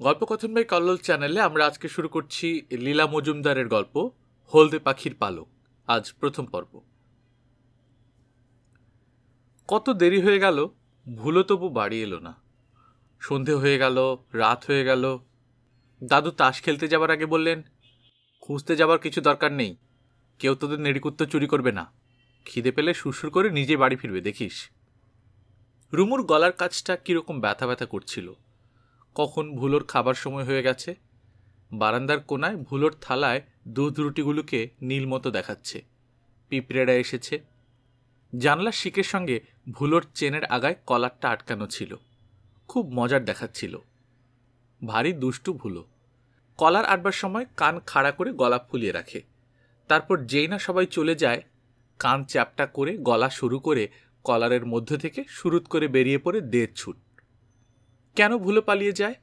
গল্পকথন by Kallol চ্যানেলে আমরা আজকে শুরু করছি লীলা মজুমদারের গল্প, হলদে পাখির পালক, আজ প্রথম পর্ব। কত দেরি হয়ে গেল ভুলো তবু বাড়ি এলো না। সন্ধে হয়ে গেল, রাত হয়ে গেল। দাদু তাস খেলতে যাবার আগে বললেন, খুঁজতে যাবার কিছু দরকার নেই, কেউ তোদের নেড়িকুত্ত চুরি করবে না। খিদে পেলে সুরসুর করে নিজে বাড়ি ফিরবে, দেখিস। রুমুর গলার কাজটা কীরকম ব্যথা ব্যথা করছিল। কখন ভুলোর খাবার সময় হয়ে গেছে? বারান্দার কোনায় ভুলোর থালায় দুধ রুটিগুলোকে নীল মতো দেখাচ্ছে। পিঁপড়েরা এসেছে। জানলার শিকের সঙ্গে ভুলোর চেনের আগায় কলারটা আটকানো ছিল। খুব মজার দেখাচ্ছিল। ভারী দুষ্টু ভুলো। কলার আটবার সময় কান খাড়া করে গলা ফুলিয়ে রাখে। তারপর যেই না সবাই চলে যায়, কান চ্যাপটা করে গলা শুরু করে কলারের মধ্য থেকে শুরুত করে বেরিয়ে পড়ে দেড় ছুট। কেন ভুলো পালিয়ে যায়?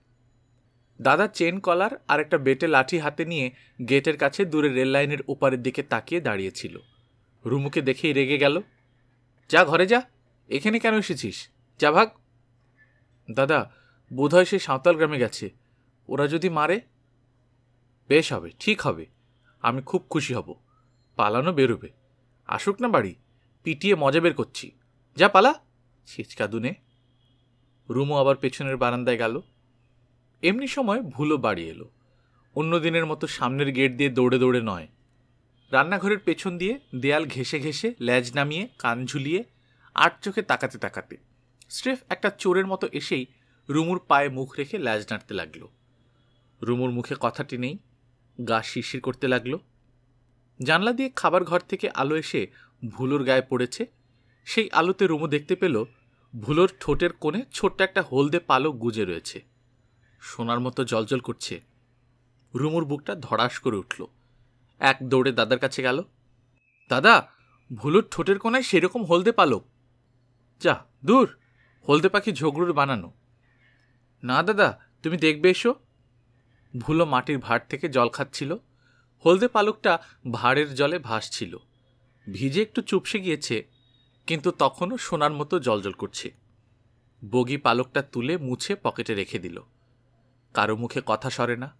দাদা চেন কলার আর একটা বেটে লাঠি হাতে নিয়ে গেটের কাছে দূরে রেললাইনের ওপারের দিকে তাকিয়ে দাঁড়িয়েছিল। রুমুকে দেখেই রেগে গেল। যা, ঘরে যা। এখানে কেন এসেছিস? যা ভাগ। দাদা, বোধহয় সে সাঁওতাল গ্রামে গেছে। ওরা যদি মারে? বেশ হবে, ঠিক হবে। আমি খুব খুশি হব। পালানো বেরোবে। আসুক না বাড়ি। পিটিয়ে মজা বের করছি। যা, পালা। ছিচকা রুমু আবার পেছনের বারান্দায় গেল। এমনি সময় ভুলো বাড়ি এলো। অন্য দিনের মতো সামনের গেট দিয়ে দৌড়ে দৌড়ে নয়। রান্নাঘরের পেছন দিয়ে দেয়াল ঘেসে ঘেসে ল্যাজ নামিয়ে, কান ঝুলিয়ে, আট চোখে তাকাতে তাকাতে স্রেফ একটা চোরের মতো এসেই রুমুর পায়ে মুখ রেখে ল্যাজ নাড়তে লাগল। রুমুর মুখে কথাটি নেই, গা শিরশির করতে লাগল। জানলা দিয়ে খাবার ঘর থেকে আলো এসে ভুলোর গায়ে পড়েছে। সেই আলোতে রুমু দেখতে পেল ভুলোর ঠোঁটের কোণে ছোট্ট একটা হলদে পালক গুজে রয়েছে। সোনার মতো জলজল করছে। রুমুর বুকটা ধড়াস করে উঠল। এক দৌড়ে দাদার কাছে গেল। দাদা, ভুলোর ঠোঁটের কোনায় সেরকম হলদে পালক। যা, দূর, হলদে পাখি ঝগড়ুর বানানো। না, দাদা, তুমি দেখবে এসো। ভুলো মাটির ভাঁড় থেকে জল খাচ্ছিল। হলদে পালকটা ভাঁড়ের জলে ভাসছিল। ভিজে একটু চুপসে গিয়েছে। কিন্তু তখনও সোনার মতো জলজল করছে। বগি পালকটা তুলে মুছে পকেটে রেখে দিল। কারও মুখে কথা সরে না।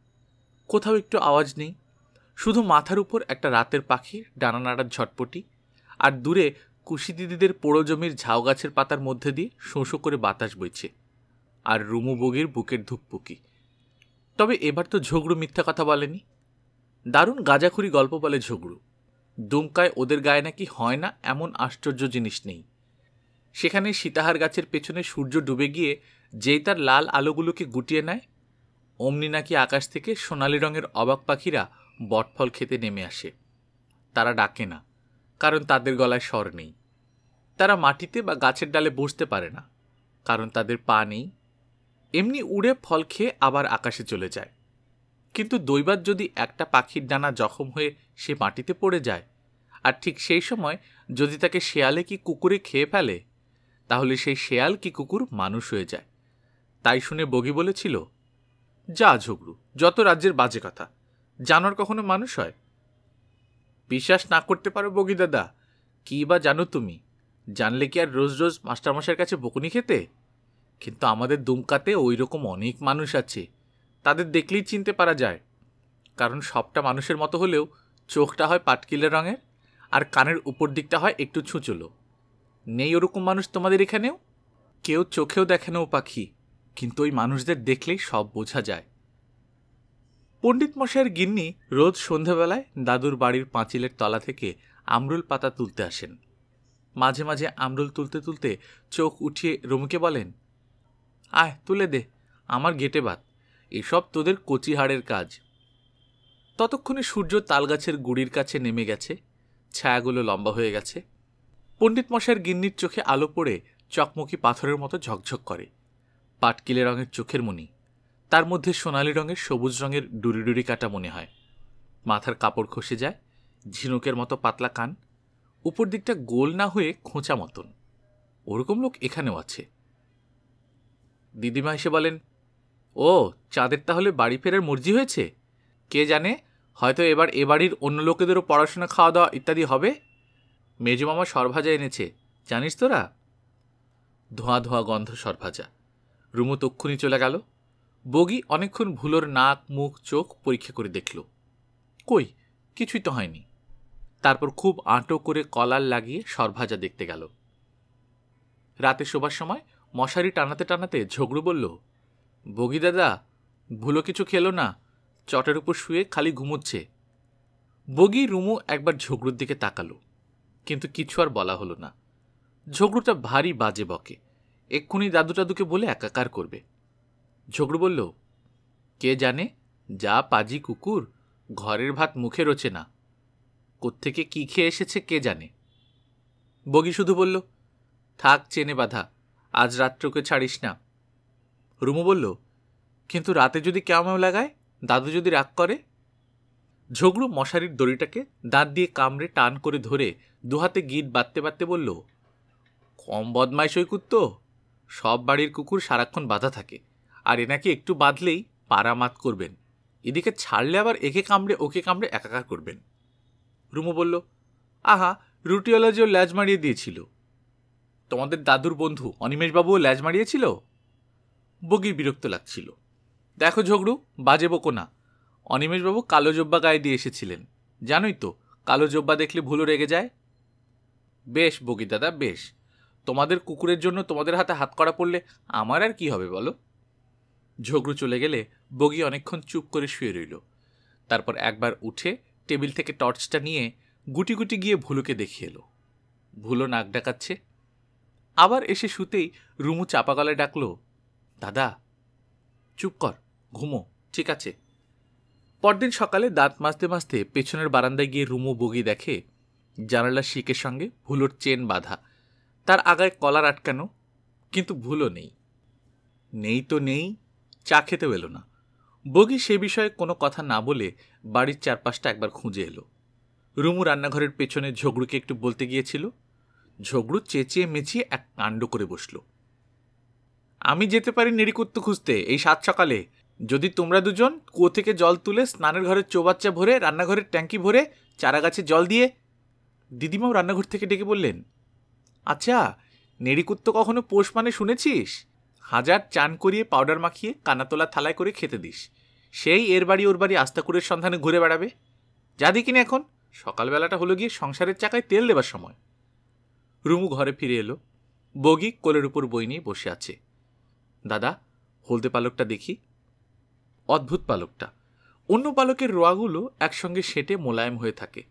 কোথাও একটু আওয়াজ নেই। শুধু মাথার উপর একটা রাতের পাখির ডানা নাড়ার ঝটপটি আর দূরে কুশি দিদিদের পোড়ো জমির ঝাউ গাছের পাতার মধ্যে দিয়ে শোঁশো করে বাতাস বইছে আর রুমু বগির বুকের ধুকপুকি। তবে এবার তো ঝগড়ু মিথ্যা কথা বলেনি। দারুণ গাজাখুরি গল্প বলে ঝগড়ু। দুমকায় ওদের গায়ে নাকি হয় না এমন আশ্চর্য জিনিস নেই। সেখানে সীতাহার গাছের পেছনে সূর্য ডুবে গিয়ে যেই তার লাল আলোগুলোকে গুটিয়ে নেয়, অমনি নাকি আকাশ থেকে সোনালি রঙের অবাক পাখিরা বটফল খেতে নেমে আসে। তারা ডাকে না, কারণ তাদের গলায় স্বর নেই। তারা মাটিতে বা গাছের ডালে বসতে পারে না, কারণ তাদের পা নেই। এমনি উড়ে ফল খেয়ে আবার আকাশে চলে যায়। কিন্তু দৈবাত যদি একটা পাখির ডানা জখম হয়ে সে মাটিতে পড়ে যায়, আর ঠিক সেই সময় যদি তাকে শেয়ালে কি কুকুরে খেয়ে ফেলে, তাহলে সেই শেয়াল কি কুকুর মানুষ হয়ে যায়। তাই শুনে বগি বলেছিল, যা ঝগড়ু, যত রাজ্যের বাজে কথা, জানোয়ার কখনো মানুষ হয়? বিশ্বাস না করতে পারো বগি দাদা, কি বা জানো তুমি, জানলে কি আর রোজ রোজ মাস্টারমশাইয়ের কাছে বকুনি খেতে? কিন্তু আমাদের দুমকাতে ওই রকম অনেক মানুষ আছে তাদের দেখলেই চিনতে পারা যায়। কারণ সবটা মানুষের মতো হলেও চোখটা হয় পাটকিলে রঙের আর কানের উপর দিকটা হয় একটু ছুঁচলো। নেই ওরকম মানুষ তোমাদের এখানেও? কেউ চোখেও দেখে না ও পাখি, কিন্তু ওই মানুষদের দেখলেই সব বোঝা যায়। পণ্ডিত মশাইয়ের গিন্নি রোজ সন্ধেবেলায় দাদুর বাড়ির পাঁচিলের তলা থেকে আমরুল পাতা তুলতে আসেন। মাঝে মাঝে আমরুল তুলতে তুলতে চোখ উঠিয়ে রমুকে বলেন, আয়, তুলে দে, আমার গেটে বাত। এসব তোদের কচিহাড়ের কাজ। ততক্ষণে সূর্য তালগাছের গুড়ির কাছে নেমে গেছে, ছায়াগুলো লম্বা হয়ে গেছে। পণ্ডিত মশাইয়ের গিন্নির চোখে আলো পড়ে চকমকি পাথরের মতো ঝকঝক করে। পাটকিলে রঙের চোখের মনি তার মধ্যে সোনালি রঙের সবুজ রঙের ডুরি ডুরি কাটা মনে হয়। মাথার কাপড় খসে যায়, ঝিনুকের মতো পাতলা কান, উপর দিকটা গোল না হয়ে খোঁচা মতন। ওরকম লোক এখানেও আছে। দিদিমা এসে বলেন ও, চাঁদের তাহলে বাড়ি ফেরার মর্জি হয়েছে? কে জানে, হয়তো এবার এ বাড়ির অন্য লোকেদেরও পড়াশোনা খাওয়া দাওয়া ইত্যাদি হবে? মেজমামা সরভাজা এনেছে, জানিস তোরা? ধোঁয়া ধোঁয়া গন্ধ সরভাজা। রুমু তক্ষুনি চলে গেল। বগি অনেকক্ষণ ভুলোর নাক, মুখ, চোখ পরীক্ষা করে দেখল। কই, কিছুই তো হয়নি। তারপর খুব আঁটো করে কলার লাগিয়ে সরভাজা দেখতে গেল। রাতে শোবার সময় মশারি টানাতে টানাতে ঝগড়ু বলল বগি দাদা, ভুলো কিছু খেলো না। চটের উপর শুয়ে খালি ঘুমোচ্ছে। বগি রুমু একবার ঝগড়ুর দিকে তাকালো, কিন্তু কিছু আর বলা হলো না। ঝগড়ুটা ভারী বাজে বকে। এক্ষুনি দাদু টাদুকে বলে একাকার করবে। ঝগড়ু বলল, কে জানে, যা পাজি কুকুর, ঘরের ভাত মুখে রোচে না। কোত্থেকে কি খেয়ে এসেছে কে জানে? বগি শুধু বলল, থাক, চেনে বাধা, আজ রাত্রকে ছাড়িস না। রুমু বলল, কিন্তু রাতে যদি কেমন লাগায়? দাদু যদি রাগ করে? ঝগড়ু মশারির দড়িটাকে দাঁত দিয়ে কামড়ে টান করে ধরে দুহাতে গিট বাঁধতে বাঁধতে বলল, কম বদমাইশ ওই কুত্তো। সব বাড়ির কুকুর সারাক্ষণ বাধা থাকে, আর এনাকে একটু বাঁধলেই পারামাত করবেন। এদিকে ছাড়লে আবার একে কামড়ে ওকে কামড়ে একাকার করবেন। রুমু বলল, আহা রুটিওয়ালা যে ল্যাজ মারিয়ে দিয়েছিল। তোমাদের দাদুর বন্ধু অনিমেশবাবুও ল্যাজ মারিয়েছিল? বগির বিরক্ত লাগছিল। দেখো ঝগড়ু, বাজে বকো না। অনিমেশবাবু কালো জব্বা গায়ে দিয়ে এসেছিলেন। জানোই তো, কালো জব্বা দেখলে ভুলো রেগে যায়? বেশ বগি দাদা, বেশ। তোমাদের কুকুরের জন্য তোমাদের হাতে হাত করা পড়লে আমার আর কি হবে বলো? ঝগড়ু চলে গেলে বগি অনেকক্ষণ চুপ করে শুয়ে রইল। তারপর একবার উঠে টেবিল থেকে টর্চটা নিয়ে গুটি গুটি গিয়ে ভুলোকে দেখিয়ে এলো। ভুলো নাক ডাকাচ্ছে। আবার এসে শুতেই রুমু চাপা গলায় ডাকলো দাদা, চুপ কর, ঘুমো, ঠিক আছে। পরদিন সকালে দাঁত মাজতে মাজতে পেছনের বারান্দায় গিয়ে রুমু বগি দেখে জানালার শিকের সঙ্গে ভুলোর চেন বাঁধা। তার আগায় কলার আটকানো, কিন্তু ভুলও নেই। নেই তো নেই, চা খেতেও এলো না। বগি সে বিষয়ে কোনো কথা না বলে বাড়ির চারপাশটা একবার খুঁজে এলো। রুমু রান্নাঘরের পেছনে ঝগড়ুকে একটু বলতে গিয়েছিল। ঝগড়ু চেঁচিয়ে মেচিয়ে এক কাণ্ড করে বসল। আমি যেতে পারি নিরিকুত্ত খুঁজতে এই সাত সকালে। যদি তোমরা দুজন কুয়ো থেকে জল তুলে স্নানের ঘরের চৌবাচ্চা ভরে, রান্নাঘরের ট্যাঙ্কি ভরে চারা গাছে জল দিয়ে দিদিমাও রান্নাঘর থেকে ডেকে বললেন আচ্ছা নেড়িকুত্ত কখনো পোষ মানে শুনেছিস? হাজার চান করিয়ে পাউডার মাখিয়ে কানাতোলা থালায় করে খেতে দিস। সেই এর বাড়ি ওর বাড়ি আস্তাকুরের সন্ধানে ঘুরে বেড়াবে। যা দেখিনি এখন। সকালবেলাটা হলো গিয়ে সংসারের চাকায় তেল দেবার সময়। রুমু ঘরে ফিরে এলো। বগি কোলের উপর বই নিয়ে বসে আছে। দাদা, হলদে পালকটা দেখি। অদ্ভুত পালকটা। অন্য পালকের রোয়াগুলো একসঙ্গে সেটে মোলায়েম হয়ে থাকে।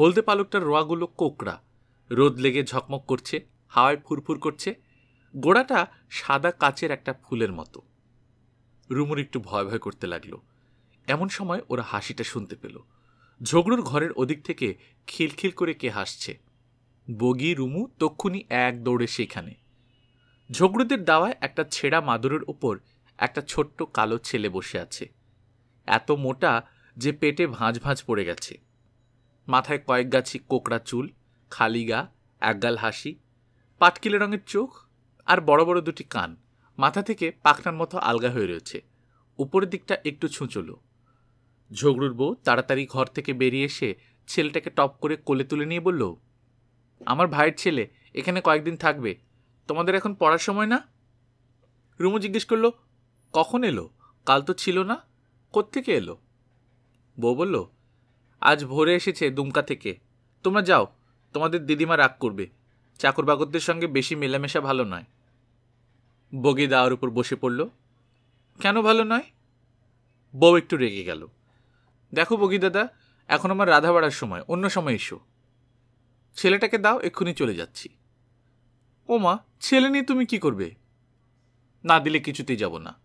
হলদে পালকটার রোয়াগুলো কোকড়া। রোদ লেগে ঝকমক করছে, হাওয়ায় ফুরফুর করছে। গোড়াটা সাদা কাচের একটা ফুলের মতো। রুমুর একটু ভয় ভয় করতে লাগল। এমন সময় ওরা হাসিটা শুনতে পেল। ঝগড়ুর ঘরের ওদিক থেকে খিলখিল করে কে হাসছে? বগি, রুমু, তক্ষুনি এক দৌড়ে সেখানে। ঝগড়ুদের দাওয়ায় একটা ছেঁড়া মাদুরের ওপর একটা ছোট্ট কালো ছেলে বসে আছে। এত মোটা যে পেটে ভাঁজ ভাঁজ পড়ে গেছে। মাথায় কয়েক গাছি কোকড়া চুল, খালি গা, একগাল হাসি, পাটকিলে রঙের চোখ আর বড় বড় দুটি কান। মাথা থেকে পাখনার মতো আলগা হয়ে রয়েছে। উপরের দিকটা একটু ছুঁচলো। ঝগড়ুর বউ তাড়াতাড়ি ঘর থেকে বেরিয়ে এসে ছেলেটাকে টপ করে কোলে তুলে নিয়ে বলল, আমার ভাইয়ের ছেলে এখানে কয়েকদিন থাকবে তোমাদের এখন পড়ার সময় না? রুমু জিজ্ঞেস করল, কখন এলো? কাল তো ছিল না? কোত্থেকে এলো? বউ বলল, আজ ভোরে এসেছে দুমকা থেকে। তোমরা যাও, তোমাদের দিদিমা রাগ করবে। চাকর বাকরদের সঙ্গে বেশি মেলামেশা ভালো নয়। বগি দাওয়ার উপর বসে পড়ল, কেন ভালো নয়? বউ একটু রেগে গেল, দেখো বগি দাদা, এখন আমার রাধা বাড়ার সময়, অন্য সময় এসো। ছেলেটাকে দাও, এক্ষুনি চলে যাচ্ছি। ও মা ছেলে নিয়ে তুমি কি করবে? না দিলে কিছুতেই যাব না।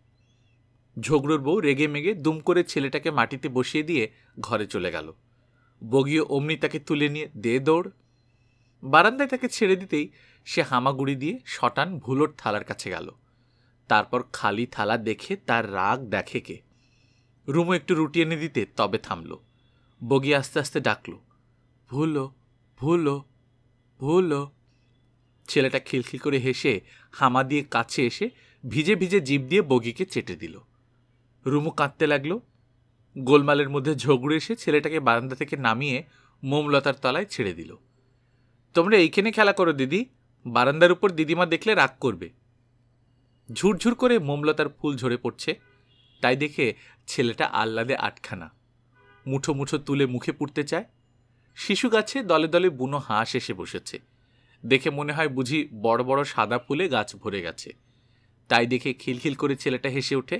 ঝগড়ুর বউ রেগে মেগে দুম করে ছেলেটাকে মাটিতে বসিয়ে দিয়ে ঘরে চলে গেল। বগিও অমনি তাকে তুলে নিয়ে দে দৌড়। বারান্দায় তাকে ছেড়ে দিতেই সে হামাগুড়ি দিয়ে শটান ভুলোর থালার কাছে গেল। তারপর খালি থালা দেখে তার রাগ দেখে কে। রুমু একটু রুটি এনে দিতে তবে থামল। বগি আস্তে আস্তে ডাকল, ভুলো ভুলো ভুলো। ছেলেটা খিলখিল করে হেসে হামা দিয়ে কাছে এসে ভিজে ভিজে জিভ দিয়ে বগিকে চেটে দিল। রুমু কাঁদতে লাগল। গোলমালের মধ্যে ঝগড়ে এসে ছেলেটাকে বারান্দা থেকে নামিয়ে মোমলতার তলায় ছেড়ে দিল। তোমরা এইখানে খেলা করো, দিদি। বারান্দার উপর দিদিমা দেখলে রাগ করবে ঝুরঝুর করে মোমলতার ফুল ঝরে পড়ছে। তাই দেখে ছেলেটা আহ্লাদে আটখানা। মুঠো মুঠো তুলে মুখে পুড়তে চায়। শিশু গাছে দলে দলে বুনো হাঁস এসে বসেছে। দেখে মনে হয় বুঝি বড় বড় সাদা ফুলে গাছ ভরে গেছে। তাই দেখে খিলখিল করে ছেলেটা হেসে ওঠে।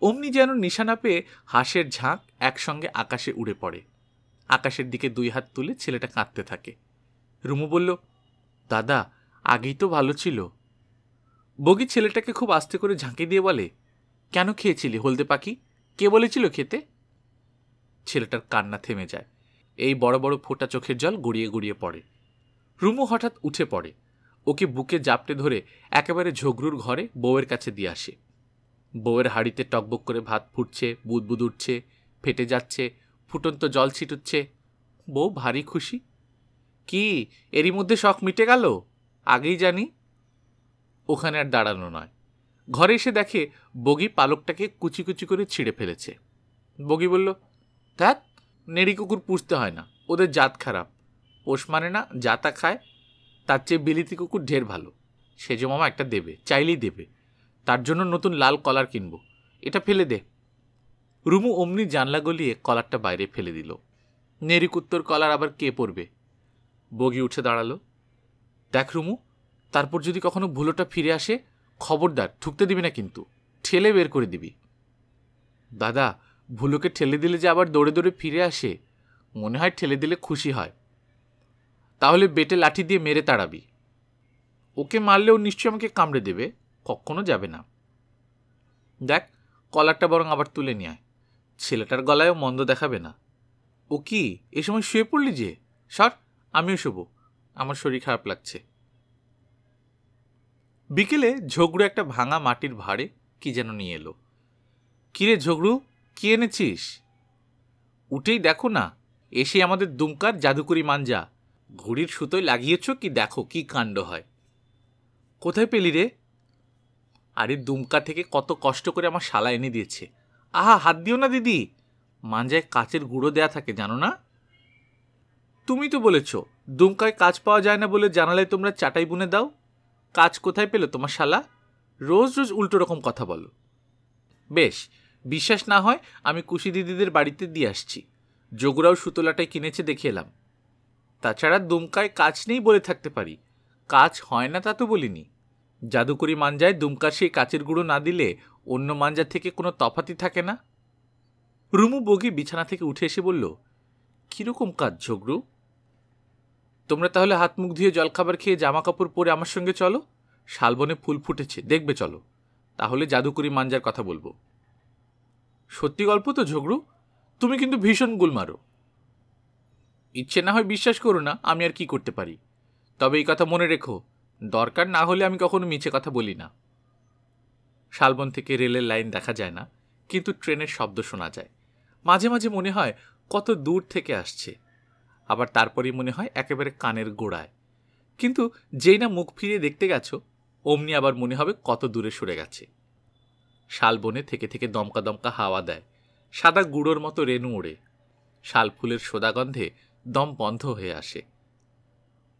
অমনি যেন নিশানা পেয়ে হাঁসের ঝাঁক একসঙ্গে আকাশে উড়ে পড়ে। আকাশের দিকে দুই হাত তুলে ছেলেটা কাঁদতে থাকে। রুমু বলল, দাদা, আগেই তো ভালো ছিল। বগি ছেলেটাকে খুব আস্তে করে ঝাঁকি দিয়ে বলে, কেন খেয়েছিলি হলদে পাখি? কে বলেছিল খেতে? ছেলেটার কান্না থেমে যায়। এই বড় বড় ফোটা চোখের জল গড়িয়ে গড়িয়ে পড়ে। রুমু হঠাৎ উঠে পড়ে। ওকে বুকে জাপটে ধরে একেবারে ঝগড়ুর ঘরে বউয়ের কাছে দিয়ে আসে। বউয়ের হাড়িতে টকবক করে ভাত ফুটছে, বুদবুদ উঠছে, ফেটে যাচ্ছে, ফুটন্ত জল ছিটুচ্ছে। বউ ভারী খুশি। কি, এরই মধ্যে শখ মিটে গেল? আগেই জানি। ওখানে আর দাঁড়ানো নয়। ঘরে এসে দেখে বগি পালকটাকে কুচি কুচি করে ছিঁড়ে ফেলেছে। বগি বলল ধ্যাত নেড়ি কুকুর পুষতে হয় না। ওদের জাত খারাপ। পোষ মানে না, যা তা খায়, তার চেয়ে বিলিতি কুকুর ঢের ভালো। সেজো মামা একটা দেবে, চাইলেই দেবে। তার জন্য নতুন লাল কলার কিনবো। এটা ফেলে দে। রুমু অমনি জানলা গলিয়ে কলারটা বাইরে ফেলে দিল। নেরিকুত্তর কলার আবার কে পড়বে বগি উঠে দাঁড়াল। দেখ রুমু, তারপর যদি কখনো ভুলোটা ফিরে আসে, খবরদার, ঠুকতে দিবি না কিন্তু। ঠেলে বের করে দিবি। দাদা, ভুলোকে ঠেলে দিলে যে আবার দৌড়ে দৌড়ে ফিরে আসে? মনে হয় ঠেলে দিলে খুশি হয়। তাহলে বেটে লাঠি দিয়ে মেরে তাড়াবি। ওকে মারলেও নিশ্চয়ই আমাকে কামড়ে দেবে, কখনো যাবে না। দেখ, কলারটা বরং আবার তুলে নিয়ে আয়। ছেলেটার গলায়ও মন্দ দেখাবে না। ও কি, এ সময় শুয়ে পড়লি যে? সর, আমিও শুভ আমার শরীর খারাপ লাগছে। বিকেলে ঝগড়ু একটা ভাঙা মাটির ভাড়ে কি যেন নিয়ে এলো। কিরে ঝগড়ু, কি এনেছিস? উঠেই দেখো না এসে আমাদের দুমকার জাদুকরি মাঞ্জা। ঘুড়ির সুতোয় লাগিয়েছ কি? দেখো কি কাণ্ড হয়। কোথায় পেলি রে? আরে দুমকা থেকে কত কষ্ট করে আমার শালা এনে দিয়েছে। আহা, হাত দিও না দিদি। মাঞ্জায় কাচের গুঁড়ো দেয়া থাকে, জানো না? তুমি তো বলেছ, দুমকায় কাজ পাওয়া যায় না বলে জানালে তোমরা চাটাই বুনে দাও। কাজ কোথায় পেল তোমার শালা? রোজ রোজ উল্টো রকম কথা বলো। বেশ, বিশ্বাস না হয় আমি কুশি দিদিদের বাড়িতে দিয়ে আসছি। যোগরাও সুতলাটাই কিনেছে দেখে এলাম। তাছাড়া দুমকায় কাজ নেই বলে থাকতে পারি। কাজ হয় না তা তো বলিনি। জাদুকরি মাঞ্জায় দুমকার সেই কাচের গুঁড়ো না দিলে অন্য মাঞ্জার থেকে কোনো তফাতি থাকে না? রুমু বগি বিছানা থেকে উঠে এসে বলল, কীরকম কাজ ঝগড়ু? তোমরা তাহলে হাত মুখ ধুয়ে জলখাবার খেয়ে জামা কাপড় পরে আমার সঙ্গে চলো। শালবনে ফুল ফুটেছে, দেখবে চলো। তাহলে জাদুকরি মাঞ্জার কথা বলব। সত্যি গল্প তো ঝগড়ু। তুমি কিন্তু ভীষণ গুল মারো ইচ্ছে না হয় বিশ্বাস করো না, আমি আর কি করতে পারি। তবে এই কথা মনে রেখো, দরকার না হলে আমি কখনো মিছে কথা বলি না। শালবন থেকে রেলের লাইন দেখা যায় না, কিন্তু ট্রেনের শব্দ শোনা যায়। মাঝে মাঝে মনে হয় কত দূর থেকে আসছে। আবার তারপরেই মনে হয় একেবারে কানের গোড়ায়। কিন্তু যেই না মুখ ফিরিয়ে দেখতে গেছো, অমনি আবার মনে হবে কত দূরে সরে গেছে। শালবনে থেকে থেকে দমকা দমকা হাওয়া দেয়, সাদা গুঁড়োর মতো রেণু ওড়ে। শাল ফুলের সোদাগন্ধে দম বন্ধ হয়ে আসে।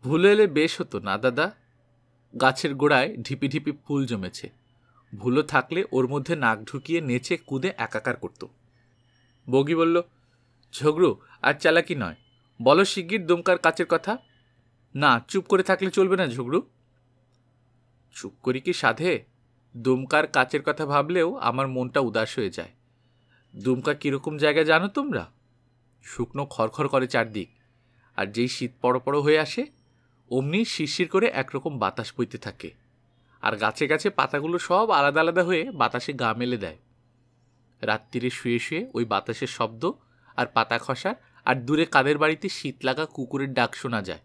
ভুলে এলে বেশ হতো না, দাদা? গাছের গোড়ায় ঢিপি ঢিপি ফুল জমেছে। ভুলো থাকলে ওর মধ্যে নাক ঢুকিয়ে নেচে কুদে একাকার করত। বগি বলল, ঝগড়ু, আর চালাকি নয়। বলো শিগগির দুমকার কাচের কথা? না, চুপ করে থাকলে চলবে না, ঝগড়ু। চুপ করি কি সাধে? দুমকার কাচের কথা ভাবলেও আমার মনটা উদাস হয়ে যায়। দুমকা কীরকম জায়গা জানো তোমরা? শুকনো খড়খড় করে চারদিক, আর যেই শীত পড়ো পড়ো হয়ে আসে, অমনি শিরশির করে একরকম বাতাস বইতে থাকে, আর গাছে গাছে পাতাগুলো সব আলাদা আলাদা হয়ে বাতাসে গা মেলে দেয়। রাত্রিরে শুয়ে শুয়ে ওই বাতাসের শব্দ আর পাতা খসার আর দূরে কাদের বাড়িতে শীত লাগা কুকুরের ডাক শোনা যায়।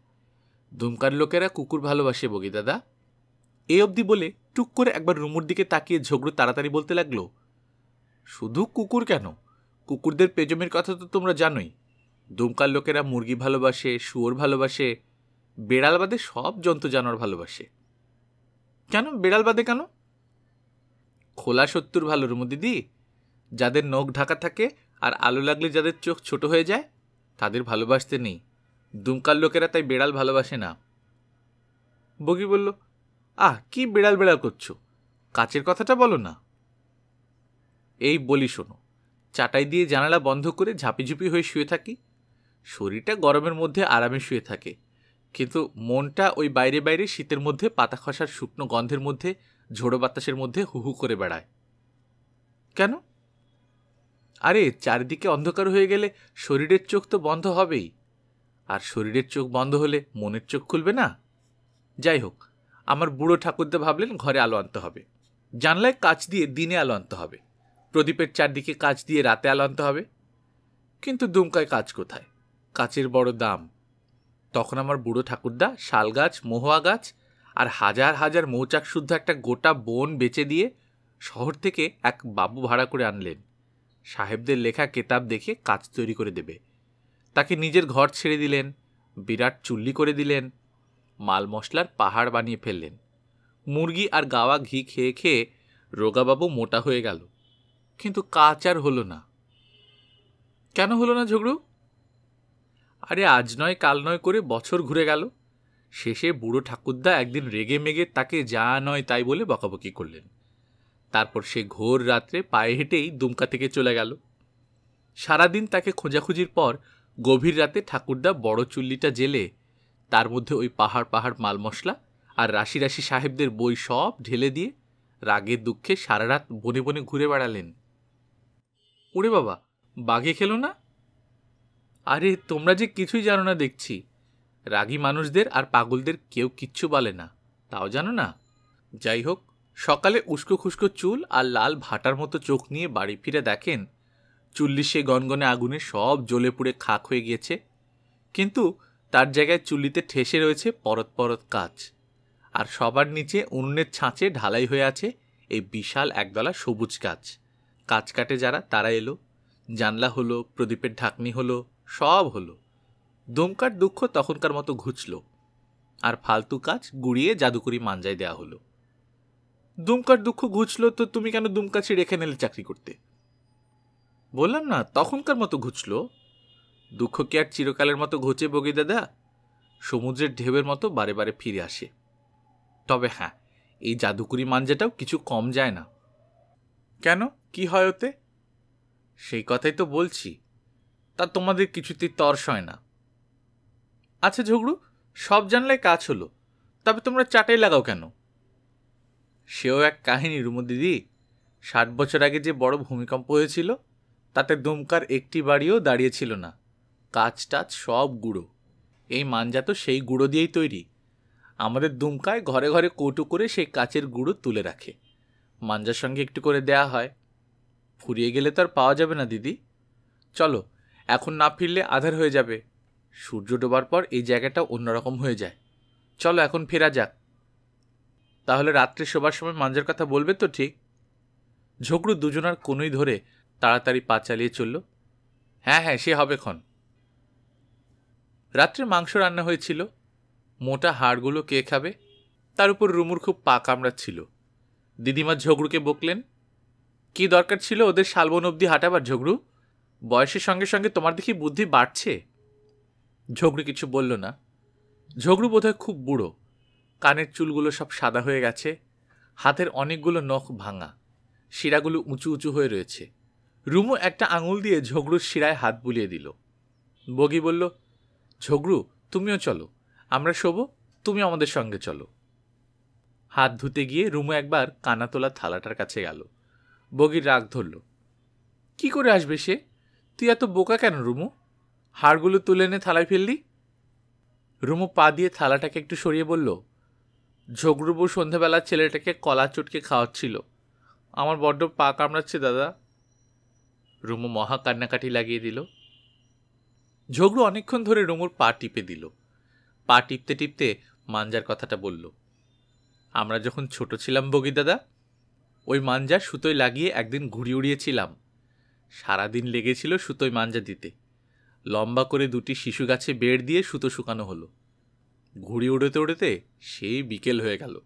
দুমকার লোকেরা কুকুর ভালোবাসে বগি দাদা। এ অবধি বলে টুক করে একবার রুমুর দিকে তাকিয়ে ঝগড়ু তাড়াতাড়ি বলতে লাগল, শুধু কুকুর কেন? কুকুরদের পেজমের কথা তো তোমরা জানোই। দুমকার লোকেরা মুরগি ভালোবাসে, শুয়োর ভালোবাসে, বেড়াল বাদে সব জন্তু জানোয়ার ভালোবাসে। কেন? বেড়াল বাদে কেন? খোলা সত্তর ভালো রুমু দিদি যাদের নখ ঢাকা থাকে আর আলো লাগলে যাদের চোখ ছোট হয়ে যায়, তাদের ভালোবাসতে নেই। দুমকার লোকেরা তাই বেড়াল ভালোবাসে না। বগি বলল, আহ, কি বেড়াল বেড়াল করছ? কাচের কথাটা বলো না। এই বলি শোনো। চাটাই দিয়ে জানালা বন্ধ করে ঝাঁপিঝুপি হয়ে শুয়ে থাকি। শরীরটা গরমের মধ্যে আরামে শুয়ে থাকে। কিন্তু মনটা ওই বাইরে বাইরে শীতের মধ্যে পাতা খসার শুকনো গন্ধের মধ্যে, ঝোড়ো বাতাসের মধ্যে হুহু করে বেড়ায়। কেন? আরে, চারিদিকে অন্ধকার হয়ে গেলে শরীরের চোখ তো বন্ধ হবেই। আর শরীরের চোখ বন্ধ হলে মনের চোখ খুলবে না? যাই হোক, আমার বুড়ো ঠাকুরদা ভাবলেন ঘরে আলো আনতে হবে। জানলায় কাচ দিয়ে দিনে আলো আনতে হবে। প্রদীপের চারদিকে কাচ দিয়ে রাতে আলো আনতে হবে। কিন্তু দুমকায় কাজ কোথায়? কাচের বড় দাম। তখন আমার বুড়ো ঠাকুরদা শাল গাছ, মহুয়া গাছ আর হাজার হাজার মৌচাক শুদ্ধ একটা গোটা বন বেচে দিয়ে শহর থেকে এক বাবু ভাড়া করে আনলেন। সাহেবদের লেখা কেতাব দেখে কাজ তৈরি করে দেবে। তাকে নিজের ঘর ছেড়ে দিলেন, বিরাট চুল্লি করে দিলেন, মাল মশলার পাহাড় বানিয়ে ফেললেন। মুরগি আর গাওয়া ঘি খেয়ে খেয়ে রোগাবাবু মোটা হয়ে গেল। কিন্তু কাজ আর হলো না। কেন হলো না ঝগড়ু? আরে আজ নয়, কাল নয় করে বছর ঘুরে গেল। শেষে বুড়ো ঠাকুরদা একদিন রেগে মেগে তাকে যা নয় তাই বলে বকাবকি করলেন। তারপর সে ঘোর রাত্রে পায়ে হেঁটেই দুমকা থেকে চলে গেল। সারাদিন তাকে খোঁজাখুঁজির পর গভীর রাতে ঠাকুরদা বড় চুল্লিটা জেলে, তার মধ্যে ওই পাহাড় পাহাড় মাল মশলা আর রাশি রাশি সাহেবদের বই সব ঢেলে দিয়ে রাগের দুঃখে সারা রাত বনে বনে ঘুরে বেড়ালেন। ওরে বাবা, বাঘে খেলো না? আরে, তোমরা যে কিছুই জানো না দেখছি। রাগী মানুষদের আর পাগলদের কেউ কিচ্ছু বলে না, তাও জানো না? যাই হোক, সকালে উস্কো খুস্কো চুল আর লাল ভাটার মতো চোখ নিয়ে বাড়ি ফিরে দেখেন চুল্লিশে গনগনে আগুনে সব জ্বলে পুড়ে খাক হয়ে গিয়েছে। কিন্তু তার জায়গায় চুল্লিতে ঠেসে রয়েছে পরত পরত কাজ। আর সবার নিচে উনুনের ছাঁচে ঢালাই হয়ে আছে এই বিশাল একদলা সবুজ গাছ। কাজ কাটে যারা, তারা এলো। জানলা হলো, প্রদীপের ঢাকনি হলো, সব হলো। দমকার দুঃখ তখনকার মতো ঘুচল আর ফালতু কাজ গুড়িয়ে জাদুকরি মাঞ্জায় দেওয়া হলো। দুমকার দুঃখ ঘুচল তো তুমি কেন দুমকাছি রেখে নিলে চাকরি করতে? বললাম না, তখনকার মতো ঘুচল। দুঃখ কি আর চিরকালের মতো ঘুচে বগি দাদা? সমুদ্রের ঢেউয়ের মতো বারে বারে ফিরে আসে। তবে হ্যাঁ এই জাদুকরি মাঞ্জাটাও কিছু কম যায় না। কেন? কি হয় ওতে? সেই কথাই তো বলছি। তা তোমাদের কিছুতেই তর্স হয় না। আচ্ছা ঝগড়ু, সব জানলে কাজ হলো, তবে তোমরা চাটাই লাগাও কেন? সেও এক কাহিনী, রুমু দিদি। ষাট বছর আগে যে বড় ভূমিকম্প হয়েছিল, তাতে দুমকার একটি বাড়িও দাঁড়িয়েছিল না। কাজ টাচ সব গুঁড়ো। এই মাঞ্জা তো সেই গুঁড়ো দিয়েই তৈরি। আমাদের দুমকায় ঘরে ঘরে কৌটো করে সেই কাচের গুঁড়ো তুলে রাখে। মাঞ্জার সঙ্গে একটু করে দেয়া হয়। ফুরিয়ে গেলে তো আর পাওয়া যাবে না, দিদি। চলো, এখন না ফিরলে আধার হয়ে যাবে। সূর্য ডোবার পর এই জায়গাটা অন্যরকম হয়ে যায়। চলো, এখন ফেরা যাক। তাহলে রাত্রে শোবার সময় মাঞ্জার কথা বলবে তো ঠিক? ঝগড়ু দুজনার কোনোই ধরে তাড়াতাড়ি পা চালিয়ে চলল। হ্যাঁ হ্যাঁ সে হবে ক্ষণ। রাত্রে মাংস রান্না হয়েছিল। মোটা হাড়গুলো কে খাবে? তার উপর রুমুর খুব পা কামড়াচ্ছিল। দিদিমা ঝগড়ুকে বকলেন কি দরকার ছিল ওদের শালবন অবধি হাঁটাবার ঝগড়ু বয়সের সঙ্গে সঙ্গে তোমার দেখি বুদ্ধি বাড়ছে। ঝগড়ু কিছু বলল না। ঝগড়ু বোধহয় খুব বুড়ো। কানের চুলগুলো সব সাদা হয়ে গেছে। হাতের অনেকগুলো নখ ভাঙা। শিরাগুলো উঁচু উঁচু হয়ে রয়েছে। রুমু একটা আঙুল দিয়ে ঝগড়ুর শিরায় হাত বুলিয়ে দিল। বগি বলল ঝগড়ু তুমিও চলো। আমরা শোবো, তুমি আমাদের সঙ্গে চলো। হাত ধুতে গিয়ে রুমু একবার কানাতোলা থালাটার কাছে গেল। বগির রাগ ধরল। কি করে আসবে সে? তুই এত বোকা কেন রুমু? হাড়গুলো তুলে এনে থালায় ফেললি? রুমু পা দিয়ে থালাটাকে একটু সরিয়ে বলল, ঝগড়ুবু সন্ধেবেলা ছেলেটাকে কলা চটকে খাওয়াচ্ছিল। আমার বড্ড পা কামড়াচ্ছে, দাদা। রুমু মহা কান্নাকাটি লাগিয়ে দিল। ঝগড়ু অনেকক্ষণ ধরে রুমুর পা টিপে দিল। পা টিপতে টিপতে মাঞ্জার কথাটা বলল, আমরা যখন ছোট ছিলাম বগি দাদা ওই মাঞ্জা সুতোয় লাগিয়ে একদিন ঘুড়ি উড়িয়েছিলাম। সারাদিন লেগেছিল সুতোয় মাঞ্জা দিতে। লম্বা করে দুটি শিশু গাছে বেড় দিয়ে সুতো শুকানো হলো। ঘুড়ি উড়োতে উড়োতে সেই বিকেল হয়ে গেল।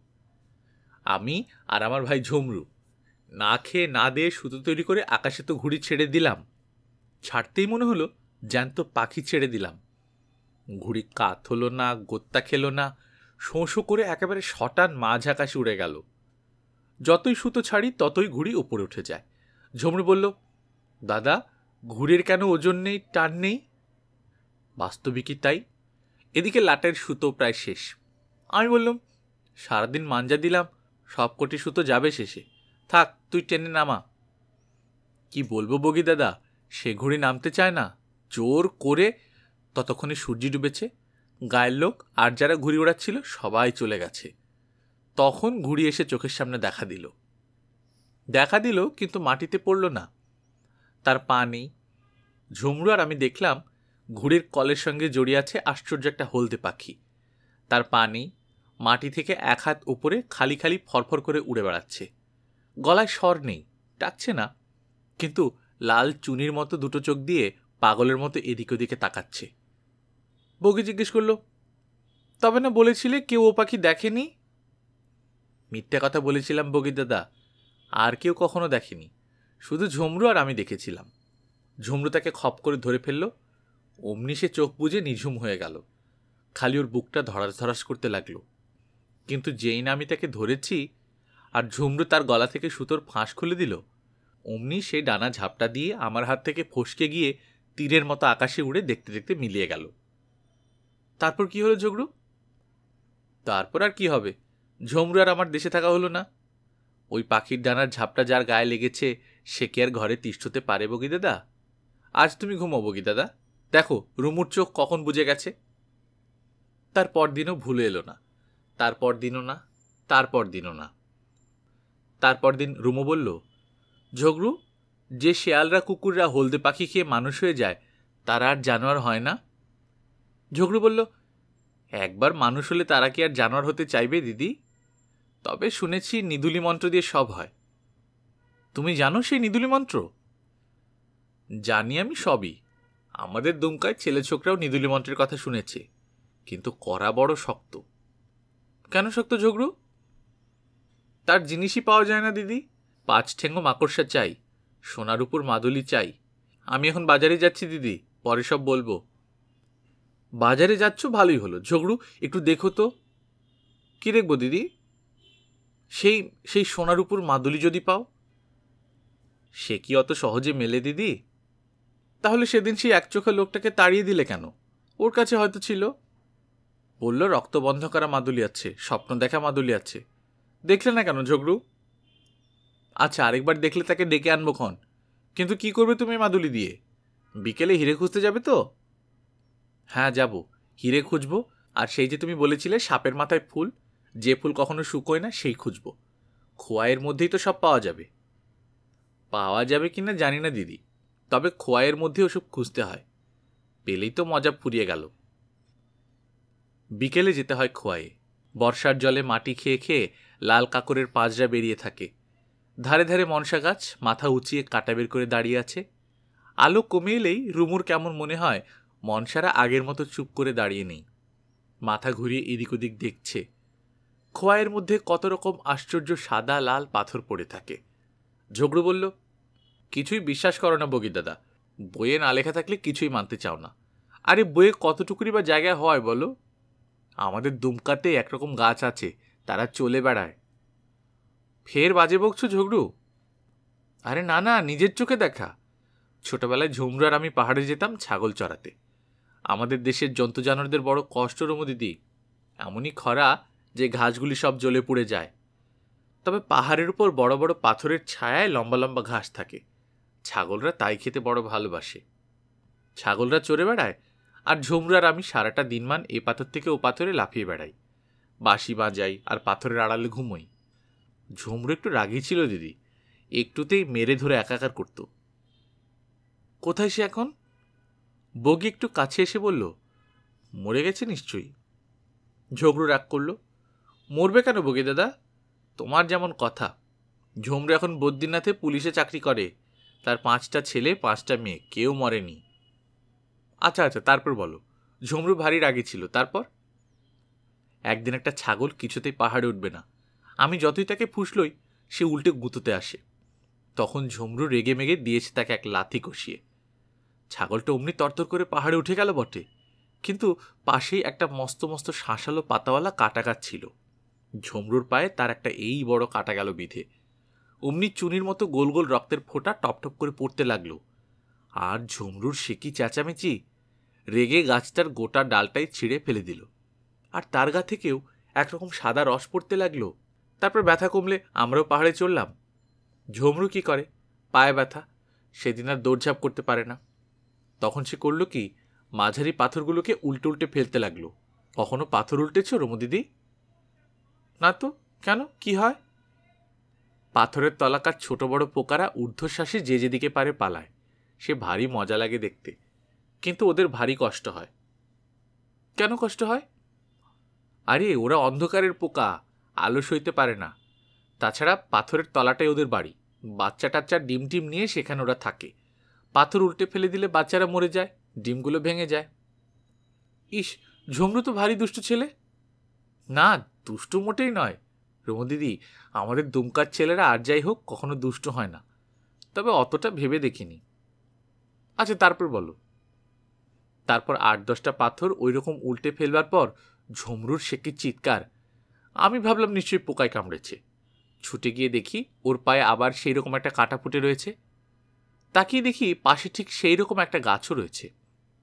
আমি আর আমার ভাই ঝুমরু না খেয়ে না দিয়ে সুতো তৈরি করে আকাশে তো ঘুড়ি ছেড়ে দিলাম। ছাড়তেই মনে হলো জ্যান্ত পাখি ছেড়ে দিলাম। ঘুড়ি কাত হলো না, গোত্তা খেলো না শোঁ করে একেবারে শটান মাঝ আকাশে উড়ে গেল। যতই সুতো ছাড়ি, ততই ঘুড়ি উপরে উঠে যায়। ঝুমরু বলল, দাদা, ঘুড়ির কেন ওজন নেই, টান নেই? বাস্তবিকই তাই। এদিকে লাটের সুতো প্রায় শেষ। আমি বললাম, সারাদিন মাঞ্জা দিলাম সব কোটি সুতো যাবে শেষে। থাক, তুই টেনে নামা। কি বলব বগি দাদা, সে ঘুড়ি নামতে চায় না। জোর করে ততক্ষণে সূর্যি ডুবেছে। গায়ের লোক আর যারা ঘুড়ি ওড়াচ্ছিল, সবাই চলে গেছে। তখন ঘুড়ি এসে চোখের সামনে দেখা দিল। দেখা দিল, কিন্তু মাটিতে পড়ল না। তার পা নেই। ঝুমরু আর আমি দেখলাম, ঘুড়ির কলের সঙ্গে জড়িয়ে আছে আশ্চর্য একটা হলদে পাখি। তার পা নেই। মাটি থেকে এক হাত উপরে খালি খালি ফরফর করে উড়ে বেড়াচ্ছে। গলায় স্বর নেই, ডাকছে না। কিন্তু লাল চুনির মতো দুটো চোখ দিয়ে পাগলের মতো এদিক ওদিকে তাকাচ্ছে। বগি জিজ্ঞেস করল, তবে না বলেছিলে কেউ ও পাখি দেখেনি? মিথ্যা কথা বলেছিলাম বগি দাদা, আর কেউ কখনো দেখেনি। শুধু ঝুমরু আর আমি দেখেছিলাম। ঝুমরু তাকে খপ করে ধরে ফেলল। অমনি সে চোখ বুঝে নিঝুম হয়ে গেল। খালি ওর বুকটা ধরাস ধরাস করতে লাগল। কিন্তু যেই না আমি তাকে ধরেছি, আর ঝুমরু তার গলা থেকে সুতোর ফাঁস খুলে দিল, অমনি সে ডানা ঝাপটা দিয়ে আমার হাত থেকে ফসকে গিয়ে তীরের মতো আকাশে উড়ে দেখতে দেখতে মিলিয়ে গেল। তারপর কি হলো ঝগড়ু? তারপর আর কি হবে? ঝুমরু আর আমার দেশে থাকা হলো না। ওই পাখির ডানার ঝাপটা যার গায়ে লেগেছে, সে কি আর ঘরে তিষ্ঠতে পারে বগি দাদা? আজ তুমি ঘুমো বগি দাদা। দেখো, রুমুর চোখ কখন বুঝে গেছে। তারপর দিনও ভুলে এলো না। তারপর দিনও না, তারপর দিনও না। তারপর দিন রুমু বলল ঝগড়ু যে শেয়ালরা কুকুররা হলদে পাখি খেয়ে মানুষ হয়ে যায়, তারা আর জানোয়ার হয় না? ঝগড়ু বলল, একবার মানুষ হলে তারা কি আর জানোয়ার হতে চাইবে দিদি? তবে শুনেছি নিদুলি মন্ত্র দিয়ে সব হয়। তুমি জানো সেই নিদুলি মন্ত্র? জানি আমি সবই। আমাদের দুমকায় ছেলে ছোকরাও নিদুলি মন্ত্রের কথা শুনেছে, কিন্তু করা বড় শক্ত। কেন শক্ত, ঝগড়ু? তার জিনিসই পাওয়া যায় না, দিদি। পাঁচ ঠেঙ্গো মাকড়সা চাই, সোনার উপর মাদুলি চাই। আমি এখন বাজারে যাচ্ছি, দিদি, পরে সব বলব। বাজারে যাচ্ছ, ভালোই হলো। ঝগড়ু, একটু দেখো তো। কি দেখব, দিদি? সেই সেই সোনার উপর মাদুলি যদি পাও, সে কি অত সহজে মেলে দিদি? তাহলে সেদিন সেই একচোখা লোকটাকে তাড়িয়ে দিলে কেন? ওর কাছে হয়তো ছিল। বলল, রক্ত বন্ধ করা মাদুলি আছে, স্বপ্ন দেখা মাদুলি আছে। দেখলে না কেন, ঝগড়ু? আচ্ছা আরেকবার দেখলে তাকে ডেকে আনব ক্ষণ। কিন্তু কি করবে তুমি মাদুলি দিয়ে? বিকেলে হিরে খুঁজতে যাবে তো? হ্যাঁ যাব। হিরে খুঁজবো। আর সেই যে তুমি বলেছিলে, সাপের মাথায় ফুল যে ফুল কখনো শুকোয় না, সেই খুঁজব। খোয়াইয়ের মধ্যেই তো সব পাওয়া যাবে। পাওয়া যাবে কি না জানি না, দিদি। তবে খোয়াইয়ের মধ্যে ওসব খুঁজতে হয়। পেলেই তো মজা ফুরিয়ে গেল। বিকেলে যেতে হয় খোয়াইয়ে। বর্ষার জলে মাটি খেয়ে খেয়ে লাল কাকরের পাঁজরা বেরিয়ে থাকে। ধারে ধারে মনসা গাছ, মাথা উঁচিয়ে কাটা বের করে দাঁড়িয়ে আছে। আলো কমে এলেই রুমুর কেমন মনে হয়, মনসারা আগের মতো চুপ করে দাঁড়িয়ে নেই। মাথা ঘুরিয়ে এদিক ওদিক দেখছে। খোয়াইয়ের মধ্যে কত রকম আশ্চর্য সাদা লাল পাথর পড়ে থাকে। ঝগড়ু বলল, কিছুই বিশ্বাস করো না দাদা, বইয়ে না লেখা থাকলে কিছুই মানতে চাও না। আরে বইয়ে কতটুকুরই বা জায়গায় হয় বলো? আমাদের দুমকাতে একরকম গাছ আছে, তারা চলে বেড়ায়। ফের বাজে বকছো ঝগড়ু? আরে না না, নিজের চোখে দেখা। ছোটবেলায় ঝুমরু আর আমি পাহাড়ে যেতাম ছাগল চড়াতে। আমাদের দেশের জন্তু জানোয়ারদের বড় কষ্ট রমু দিদি, এমনই খরা যে ঘাসগুলি সব জ্বলে পুড়ে যায়। তবে পাহাড়ের উপর বড় বড় পাথরের ছায়ায় লম্বা লম্বা ঘাস থাকে। ছাগলরা তাই খেতে বড় ভালোবাসে। ছাগলরা চড়ে বেড়ায় আর ঝুমরার আমি সারাটা দিনমান এ পাথর থেকে ও পাথরে লাফিয়ে বেড়াই। বাঁশি বাজাই আর পাথরের আড়ালে ঘুমোই। ঝুমরু একটু রাগি ছিল দিদি। একটুতেই মেরে ধরে একাকার করত। কোথায় সে এখন? বগি একটু কাছে এসে বলল, মরে গেছে নিশ্চয়ই? ঝগড়ু রাগ করল। মরবে কেন বগি দাদা? তোমার যেমন কথা। ঝুমরু এখন বদ্রীনাথে পুলিশে চাকরি করে। তার পাঁচটা ছেলে, পাঁচটা মেয়ে, কেউ মরেনি। আচ্ছা আচ্ছা তারপর বলো। ঝুমরু ভারী রাগি ছিল, তারপর? একদিন একটা ছাগল কিছুতেই পাহাড়ে উঠবে না। আমি যতই তাকে ফুসলই, সে উল্টে গুঁতোতে আসে। তখন ঝুমরু রেগে মেগে দিয়েছে তাকে এক লাথি কষিয়ে। ছাগলটা অমনি তরতর করে পাহাড়ে উঠে গেল বটে। কিন্তু পাশেই একটা মস্ত মস্ত শাঁসালো পাতাওয়ালা কাটা গাছ ছিল। ঝুমরুর পায়ে তার একটা এই বড় কাটা গেল বিধে। অমনি চুনির মতো গোল গোল রক্তের ফোঁটা টপটপ করে পড়তে লাগল। আর ঝুমরুর সে কি চেঁচামেচি? রেগে গাছটার গোটা ডালটাই ছিঁড়ে ফেলে দিল। আর তার গা থেকেও একরকম সাদা রস পড়তে লাগল। তারপর ব্যথা কমলে আমরাও পাহাড়ে চললাম। ঝুমরু কি করে? পায়ে ব্যথা। সেদিন আর দৌড়ঝাঁপ করতে পারে না। তখন সে করল কি? মাঝারি পাথরগুলোকে উল্টে উল্টে ফেলতে লাগল। কখনো পাথর উল্টেছ রমদিদি? না তো? কেন? কি হয়? পাথরের তলাকার ছোট বড় পোকারা ঊর্ধ্বশ্বাসে যে যেদিকে পারে পালায়। সে ভারী মজা লাগে দেখতে। কিন্তু ওদের ভারী কষ্ট হয়। কেন কষ্ট হয়? আরে, ওরা অন্ধকারের পোকা, আলো সইতে পারে না। তাছাড়া পাথরের তলাটাই ওদের বাড়ি। বাচ্চা টাচ্চার ডিম টিম নিয়ে সেখানে ওরা থাকে। পাথর উল্টে ফেলে দিলে বাচ্চারা মরে যায়, ডিমগুলো ভেঙে যায়। ইস, ঝুমরু তো ভারী দুষ্টু ছেলে। না, দুষ্টু মোটেই নয়। রমদিদি আমাদের দুমকার ছেলেরা আর যাই হোক, কখনো দুষ্ট হয় না। তবে অতটা ভেবে দেখিনি। আচ্ছা তারপর বলো। তারপর আট দশটা পাথর ওই রকম উল্টে ফেলবার পর ঝুমরুর সে কি চিৎকার। আমি ভাবলাম নিশ্চয়ই পোকায় কামড়েছে। ছুটে গিয়ে দেখি ওর পায়ে আবার সেই রকম একটা কাটা ফুটে রয়েছে। তাকিয়ে দেখি পাশে ঠিক সেই রকম একটা গাছও রয়েছে।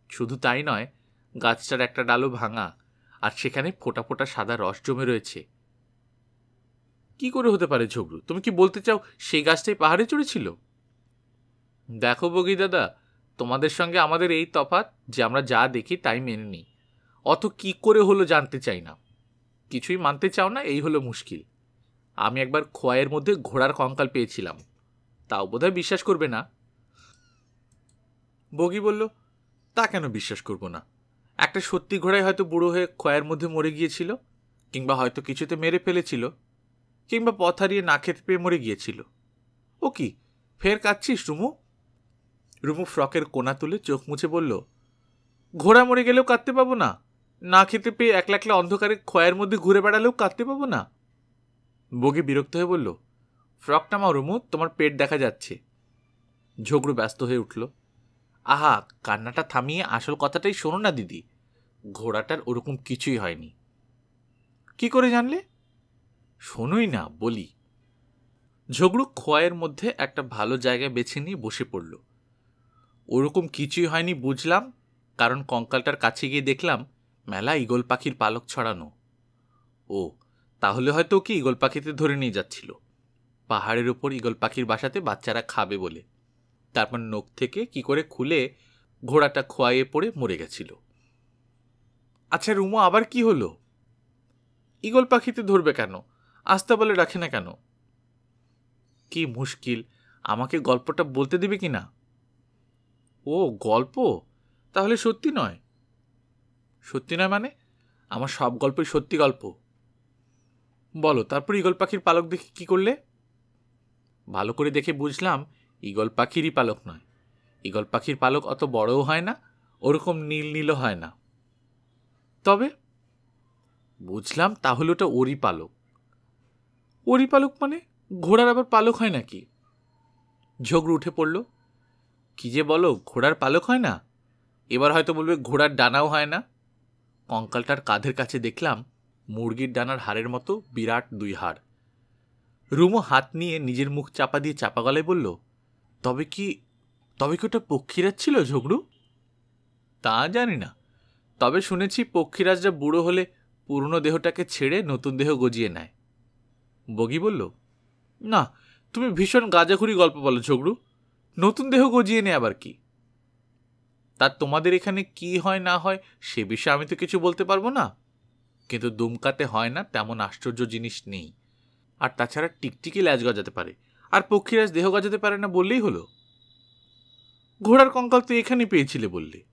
শুধু তাই নয়, গাছটার একটা ডালও ভাঙা। আর সেখানে ফোটা ফোটা সাদা রস জমে রয়েছে। কি করে হতে পারে ঝগড়ু? তুমি কি বলতে চাও সেই গাছটাই পাহাড়ে চড়েছিল? দেখো বগি দাদা, তোমাদের সঙ্গে আমাদের এই তফাৎ যে আমরা যা দেখি তাই মেনে নিই। অত কি করে হলো জানতে চাই না। কিছুই মানতে চাও না, এই হলো মুশকিল। আমি একবার খোয়াইয়ের মধ্যে ঘোড়ার কঙ্কাল পেয়েছিলাম। তাও বোধহয় বিশ্বাস করবে না। বগি বলল, তা কেন বিশ্বাস করব না? একটা সত্যি ঘোড়ায় হয়তো বুড়ো হয়ে খয়ের মধ্যে মরে গিয়েছিল, কিংবা হয়তো কিছুতে মেরে ফেলেছিল, কিংবা পথ হারিয়ে না খেতে পেয়ে মরে গিয়েছিল। ও কি, ফের কাচ্ছিস রুমু? রুমু ফ্রকের কোনা তুলে চোখ মুছে বলল, ঘোড়া মরে গেলেও কাঁদতে পাবো না। না খেতে পেয়ে একলা একলা অন্ধকারে খয়ের মধ্যে ঘুরে বেড়ালেও কাঁদতে পাবো না। বগি বিরক্ত হয়ে বলল, ফ্রকটা মা রুমু, তোমার পেট দেখা যাচ্ছে। ঝগড়ু ব্যস্ত হয়ে উঠল। আহা, কান্নাটা থামিয়ে আসল কথাটাই শোনো না, দিদি। ঘোড়াটার ওরকম কিছুই হয়নি। কি করে জানলে? শোনোই না, বলি। ঝগড়ু খোয়াইয়ের মধ্যে একটা ভালো জায়গায় বেছে নিয়ে বসে পড়ল। ওরকম কিছুই হয়নি বুঝলাম, কারণ কঙ্কালটার কাছে গিয়ে দেখলাম, মেলা ইগল পাখির পালক ছড়ানো। ও, তাহলে হয়তো কি ইগল পাখিতে ধরে নিয়ে যাচ্ছিল। পাহাড়ের ওপর ইগল পাখির বাসাতে বাচ্চারা খাবে বলে। তারপর নখ থেকে কি করে খুলে ঘোড়াটা খোয়াইয়ে পড়ে মরে গেছিল। আচ্ছা রুমো, আবার কি হলো? ইগল পাখিতে ধরবে কেন? আস্তে বলে রাখে না কেন? কি মুশকিল, আমাকে গল্পটা বলতে দিবে কি না? ও, গল্প? তাহলে সত্যি নয়। সত্যি নয় মানে? আমার সব গল্পই সত্যি গল্প। বলো, তারপর ইগল পাখির পালক দেখে কি করলে? ভালো করে দেখে বুঝলাম ইগল পাখিরই পালক নয়। ইগল পাখির পালক অত বড়ও হয় না, ওরকম নীল নীলও হয় না। তবে বুঝলাম তাহলে ওটা ওরি পালক। ওরি পালক মানে ঘোড়ার আবার পালক হয় নাকি? ঝগড়ু উঠে পড়ল, কি যে বলো, ঘোড়ার পালক হয় না? এবার হয়তো বলবে ঘোড়ার ডানাও হয় না। কঙ্কালটার কাঁধের কাছে দেখলাম মুরগির ডানার হাড়ের মতো বিরাট দুই হাড়। রুমো হাত নিয়ে নিজের মুখ চাপা দিয়ে চাপা গলায় বলল তবে কি তবে কি ওটা পক্ষীরাজ ছিল ঝগড়ু? তা জানি না। তবে শুনেছি পক্ষীরাজরা বুড়ো হলে পুরনো দেহটাকে ছেড়ে নতুন দেহ গজিয়ে নেয়। বগি বলল, না, তুমি ভীষণ গাজাখুরি গল্প বলো ঝগড়ু। নতুন দেহ গজিয়ে নেয় আবার কি? তার তোমাদের এখানে কি হয় না হয় সে বিষয়ে আমি তো কিছু বলতে পারব না। কিন্তু দুমকাতে হয় না তেমন আশ্চর্য জিনিস নেই। আর তাছাড়া টিকটিকি ল্যাজ গজাতে পারে। আর পক্ষীরাজ দেহ গজাতে পারে না বললেই হলো। ঘোড়ার কঙ্কাল তুই এখানে পেয়েছিলে বললে।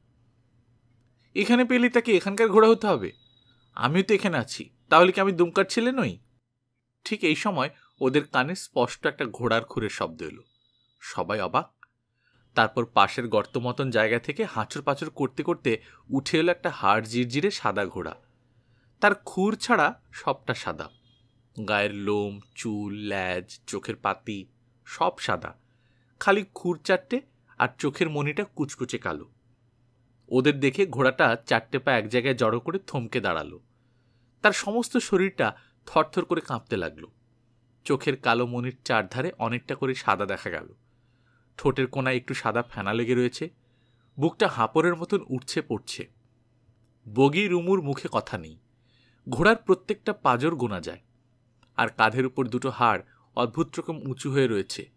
এখানে পেলে তাকে এখানকার ঘোড়া হতে হবে। আমিও তো এখানে আছি, তাহলে কি আমি দুমকার ছেলে নই? ঠিক এই সময় ওদের কানে স্পষ্ট একটা ঘোড়ার খুরের শব্দ এলো। সবাই অবাক। তারপর পাশের গর্ত মতন জায়গা থেকে হাঁচর পাঁচর করতে করতে উঠে এলো একটা হাড় জিরজিরে সাদা ঘোড়া। তার খুর ছাড়া সবটা সাদা। গায়ের লোম, চুল, ল্যাজ, চোখের পাতি সব সাদা। খালি খুর চারটে আর চোখের মনিটা কুচকুচে কালো। ওদের দেখে ঘোড়াটা চারটে পা এক জায়গায় জড়ো করে থমকে দাঁড়াল। তার সমস্ত শরীরটা থরথর করে কাঁপতে লাগল। চোখের কালো মনির চারধারে অনেকটা করে সাদা দেখা গেল। ঠোঁটের কোনায় একটু সাদা ফেনা লেগে রয়েছে। বুকটা হাঁপড়ের মতন উঠছে পড়ছে। বগি রুমুর মুখে কথা নেই। ঘোড়ার প্রত্যেকটা পাজর গোনা যায়। আর কাঁধের উপর দুটো হাড় অদ্ভুত রকম উঁচু হয়ে রয়েছে।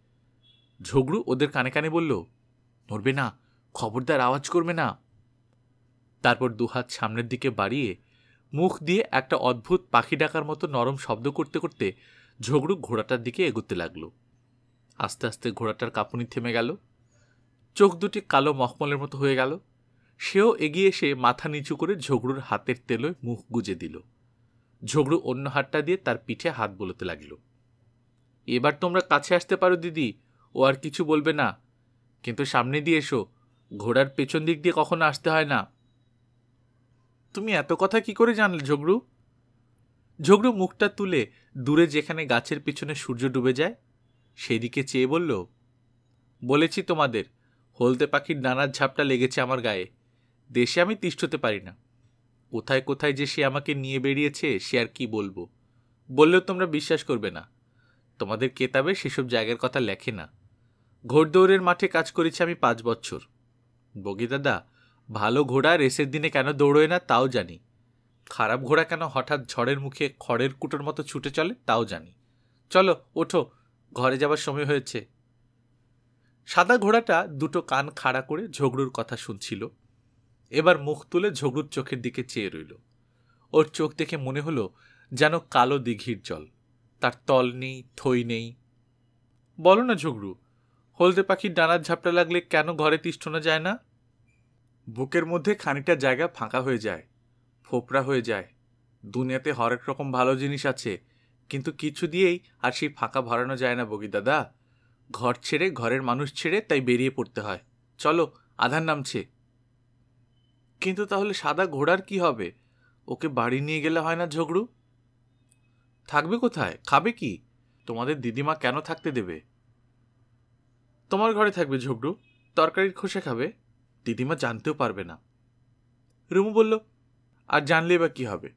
ঝগড়ু ওদের কানে কানে বলল, নড়বে না, খবরদার আওয়াজ করবে না। তারপর দুহাত সামনের দিকে বাড়িয়ে মুখ দিয়ে একটা অদ্ভুত পাখি ডাকার মতো নরম শব্দ করতে করতে ঝগড়ু ঘোড়াটার দিকে এগোতে লাগল। আস্তে আস্তে ঘোড়াটার কাঁপুনি থেমে গেল। চোখ দুটি কালো মখমলের মতো হয়ে গেল। সেও এগিয়ে এসে মাথা নিচু করে ঝগড়ুর হাতের তেলোয় মুখ গুজে দিল। ঝগড়ু অন্য হাতটা দিয়ে তার পিঠে হাত বলতে লাগল। এবার তোমরা কাছে আসতে পারো, দিদি। ও আর কিছু বলবে না। কিন্তু সামনে দিয়ে এসো। ঘোড়ার পেছন দিক দিয়ে কখনো আসতে হয় না। তুমি এত কথা কি করে জানলে, ঝগড়ু? ঝগড়ু মুখটা তুলে দূরে যেখানে গাছের পিছনে সূর্য ডুবে যায়, সেদিকে চেয়ে বলল, বলেছি তোমাদের, হলদে পাখির ডানার ঝাপটা লেগেছে আমার গায়ে। দেশে আমি তিষ্ঠতে পারি না। কোথায় কোথায় যে সে আমাকে নিয়ে বেরিয়েছে, সে আর কি বলব? বললেও তোমরা বিশ্বাস করবে না। তোমাদের কেতাবে সেসব জায়গার কথা লেখে না। ঘোড়দৌড়ের মাঠে কাজ করেছি আমি পাঁচ বছর। বগি দাদা, ভালো ঘোড়া রেসের দিনে কেন দৌড়োয় না তাও জানি। খারাপ ঘোড়া কেন হঠাৎ ঝড়ের মুখে খড়ের কুটোর মতো ছুটে চলে তাও জানি। চলো, ওঠো, ঘরে যাবার সময় হয়েছে। সাদা ঘোড়াটা দুটো কান খাড়া করে ঝগড়ুর কথা শুনছিল। এবার মুখ তুলে ঝগড়ুর চোখের দিকে চেয়ে রইল। ওর চোখ দেখে মনে হলো যেন কালো দিঘির জল। তার তল নেই, থই নেই। বলো না ঝগড়ু, হলদে পাখির ডানার ঝাপটা লাগলে কেন ঘরে তিষ্ঠনো যায় না? বুকের মধ্যে খানিকটা জায়গা ফাঁকা হয়ে যায়, ফোপড়া হয়ে যায়। দুনিয়াতে হরেক রকম ভালো জিনিস আছে, কিন্তু কিছু দিয়েই আর সেই ফাঁকা ভরানো যায় না বগি দাদা। ঘর ছেড়ে, ঘরের মানুষ ছেড়ে তাই বেরিয়ে পড়তে হয়। চলো, আধার নামছে। কিন্তু তাহলে সাদা ঘোড়ার কি হবে? ওকে বাড়ি নিয়ে গেলে হয় না ঝগড়ু? থাকবে কোথায়? খাবে কি? তোমাদের দিদিমা কেন থাকতে দেবে? তোমার ঘরে থাকবে ঝগড়ু। তরকারির খোসা খাবে। দিদিমা জানতেও পারবে না। রুমু বলল, আর জানলে বা কি হবে?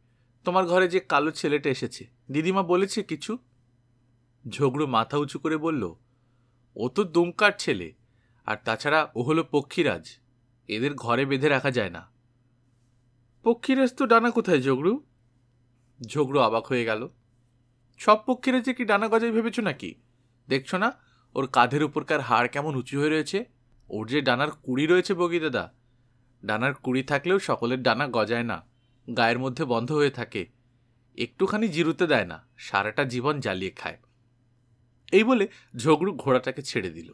তোমার ঘরে যে কালো ছেলেটা এসেছে। দিদিমা বলেছে কিছু? ঝগড়ু মাথা উঁচু করে বলল, ও তো দুমকার ছেলে। আর তাছাড়া ও হলো পক্ষীরাজ। এদের ঘরে বেঁধে রাখা যায় না। পক্ষীরাজ তো ডানা কোথায়, ঝগড়ু? ঝগড়ু অবাক হয়ে গেল। সব পক্ষীরাজে কি ডানা গজায় ভেবেছ নাকি? দেখছ না, ওর কাঁধের উপরকার হাড় কেমন উঁচু হয়ে রয়েছে? ওর যে ডানার কুড়ি রয়েছে বগি দাদা। ডানার কুড়ি থাকলেও সকলের ডানা গজায় না, গায়ের মধ্যে বন্ধ হয়ে থাকে। একটুখানি জিরুতে দেয় না, সারাটা জীবন জ্বালিয়ে খায়। এই বলে ঝগড়ু ঘোড়াটাকে ছেড়ে দিল।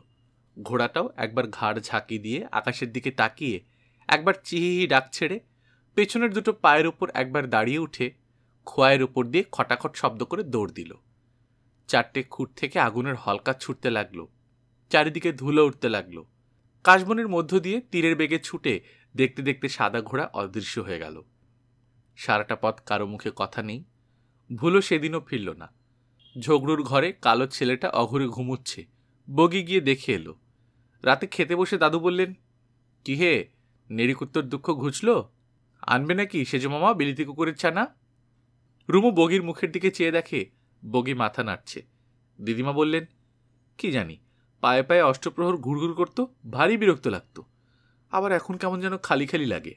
ঘোড়াটাও একবার ঘাড় ঝাঁকি দিয়ে আকাশের দিকে তাকিয়ে একবার চিহি ডাক ছেড়ে পেছনের দুটো পায়ের ওপর একবার দাঁড়িয়ে উঠে খোয়ায়ের ওপর দিয়ে খটাখট শব্দ করে দৌড় দিল। চারটে খুঁট থেকে আগুনের হলকা ছুটতে লাগল। চারিদিকে ধুলো উঠতে লাগল। কাশবনের মধ্য দিয়ে তীরের বেগে ছুটে দেখতে দেখতে সাদা ঘোড়া অদৃশ্য হয়ে গেল। সারাটা পথ কারও মুখে কথা নেই। ভুলো সেদিনও ফিরল না। ঝগড়ুর ঘরে কালো ছেলেটা অঘরে ঘুমুচ্ছে। বগি গিয়ে দেখে এলো। রাতে খেতে বসে দাদু বললেন, কি হে, নেড়িকুত্তর দুঃখ ঘুচল? আনবে নাকি সেজ মামা বিলিতি কুকুরের ছানা? রুমু বগির মুখের দিকে চেয়ে দেখে বগি মাথা নাড়ছে। দিদিমা বললেন, কি জানি, পায়ে পায়ে অষ্টপ্রহর ঘুরঘুর করতো, ভারী বিরক্ত লাগতো। আবার এখন কেমন যেন খালি খালি লাগে।